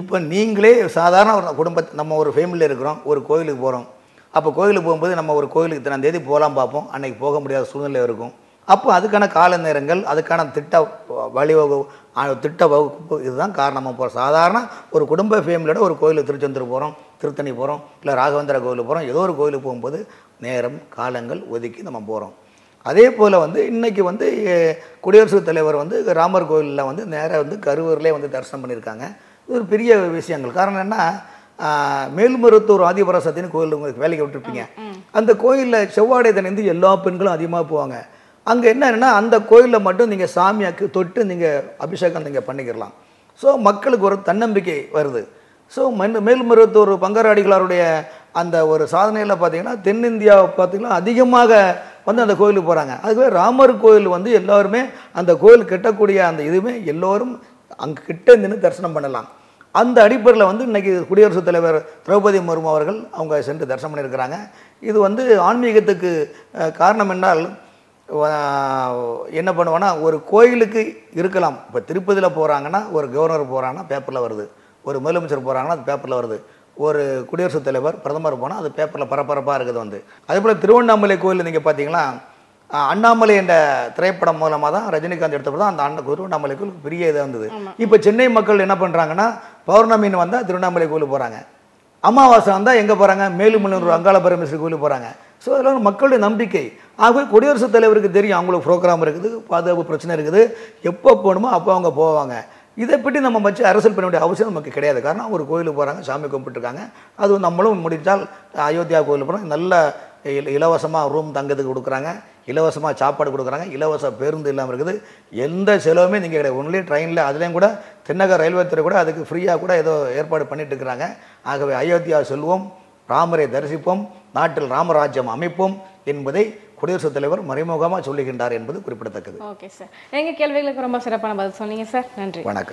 இப்போ நீங்களே சாதாரண ஒரு குடும்ப நம்ம ஒரு ஃபேமிலியில் இருக்கிறோம் ஒரு கோயிலுக்கு போகிறோம் அப்போ கோயிலுக்கு போகும்போது நம்ம ஒரு கோயிலுக்கு இத்தனாம் தேதி போகலாம் பார்ப்போம். அன்னைக்கு போக முடியாத சூழ்நிலை இருக்கும். அப்போ அதுக்கான கால நேரங்கள் அதுக்கான திட்ட வழிவகு திட்ட வகுப்பு இதுதான் காரணமாக போகிறோம் சாதாரண ஒரு குடும்ப ஃபேமிலியோட ஒரு கோயிலுக்கு திருச்செந்தூர் போகிறோம் திருத்தணி போகிறோம் இல்லை ராகவேந்திர கோயிலுக்கு போகிறோம் ஏதோ ஒரு கோயிலுக்கு போகும்போது நேரம் காலங்கள் ஒதுக்கி நம்ம போகிறோம் அதே போல் வந்து இன்னைக்கு வந்து குடியரசுத் தலைவர் வந்து ராமர் கோயிலில் வந்து நேராக வந்து கருவூர்லேயே வந்து தரிசனம் பண்ணியிருக்காங்க இது ஒரு பெரிய விஷயங்கள். காரணம் என்ன ஆஹ், மேல்மருவத்தூர் ஆதிபராசத்தின்னு கோயில் உங்களுக்கு வேலைக்கு விட்டுருப்பீங்க. அந்த கோயிலில் செவ்வாடை தணிந்து எல்லா பெண்களும் அதிகமாக போவாங்க. அங்கே என்னன்னா அந்த கோயிலில் மட்டும் நீங்கள் சாமியாக்கு தொட்டு நீங்கள் அபிஷேகம் நீங்கள் பண்ணிக்கிறலாம் ஸோ மக்களுக்கு ஒரு தன்னம்பிக்கை வருது. ஸோ மண் மேல்மருவத்தூர் பங்கராடிகளாருடைய அந்த ஒரு சாதனையில் பார்த்தீங்கன்னா தென்னிந்தியாவை பார்த்தீங்கன்னா அதிகமாக வந்து அந்த கோயிலுக்கு போகிறாங்க அதுவே ராமர் கோயில் வந்து எல்லாருமே அந்த கோயில் கட்டக்கூடிய அந்த இதுவுமே எல்லோரும் அங்கே கிட்ட நின்று தரிசனம் பண்ணலாம். அந்த அடிப்படையில் வந்து இன்னைக்கு குடியரசுத் தலைவர் திரௌபதி முர்மு அவர்கள் அவங்க சென்று தரிசனம் பண்ணியிருக்கிறாங்க. இது வந்து ஆன்மீகத்துக்கு காரணம் என்றால் என்ன பண்ணுவோன்னா ஒரு கோயிலுக்கு இருக்கலாம். இப்போ திருப்பதியில் போகிறாங்கன்னா ஒரு கவர்னர் போகிறாங்கன்னா பேப்பரில் வருது. ஒரு முதலமைச்சர் போகிறாங்கன்னா அது பேப்பரில் வருது. ஒரு குடியரசுத் தலைவர் பிரதமர் போனால் அது பேப்பரில் பரபரப்பாக இருக்குது வந்து. அதே போல் திருவண்ணாமலை கோயில் நீங்கள் பார்த்தீங்கன்னா அண்ணாமலை என்ற திரைப்படம் மூலமாக தான் ரஜினிகாந்த் எடுத்தப்போ தான் அந்த அண்ணா திருவண்ணாமலை கோயிலுக்கு பெரிய இதாக இருந்தது. இப்போ சென்னை மக்கள் என்ன பண்ணுறாங்கன்னா பௌர்ணமின்னு வந்தால் திருவண்ணாமலை கோயிலுக்கு போகிறாங்க அமாவாசை வந்தால் எங்கே போகிறாங்க மேலுமல்லூர் அங்காள பரமேஸ்வரி கோயிலுக்கு போகிறாங்க ஸோ அதெல்லாம் மக்களுடைய நம்பிக்கை. ஆகவே குடியரசுத் தலைவருக்கு தெரியும் அவங்களுக்கு ப்ரோக்ராம் இருக்குது பாதுகாப்பு பிரச்சனை இருக்குது. எப்போ போகணுமோ அப்போ அவங்க போவாங்க. இதை பற்றி நம்ம வச்சு அரசியல் பண்ண வேண்டிய அவசியம் நமக்கு கிடையாது. காரணம் ஒரு கோயிலுக்கு போகிறாங்க சாமி கும்பிட்டுருக்காங்க. அது நம்மளும் முடிஞ்சால் அயோத்தியா கோயிலுக்கு போனால் நல்ல இல இலவசமாக ரூம் தங்கத்துக்கு கொடுக்குறாங்க. இலவசமாக சாப்பாடு கொடுக்குறாங்க. இலவச பேருந்து இல்லாமல் இருக்குது. எந்த செலவுமே நீங்கள் கிடையாது. ஒன்லி ட்ரெயினில் அதுலேயும் கூட தென்னக ரயில்வே துறை கூட அதுக்கு ஃப்ரீயாக கூட ஏதோ ஏற்பாடு பண்ணிட்டு இருக்கிறாங்க. ஆகவே அயோத்தியா செல்வோம். ராமரை தரிசிப்போம். நாட்டில் ராமராஜ்யம் அமைப்போம் என்பதை குடியரசுத் தலைவர் மறைமுகமாக சொல்லுகின்றார் என்பது குறிப்பிடத்தக்கது. ஓகே சார் எங்கள் கேள்விகளுக்கு ரொம்ப சிறப்பான பதில் சொன்னீங்க சார் நன்றி. வணக்கம்.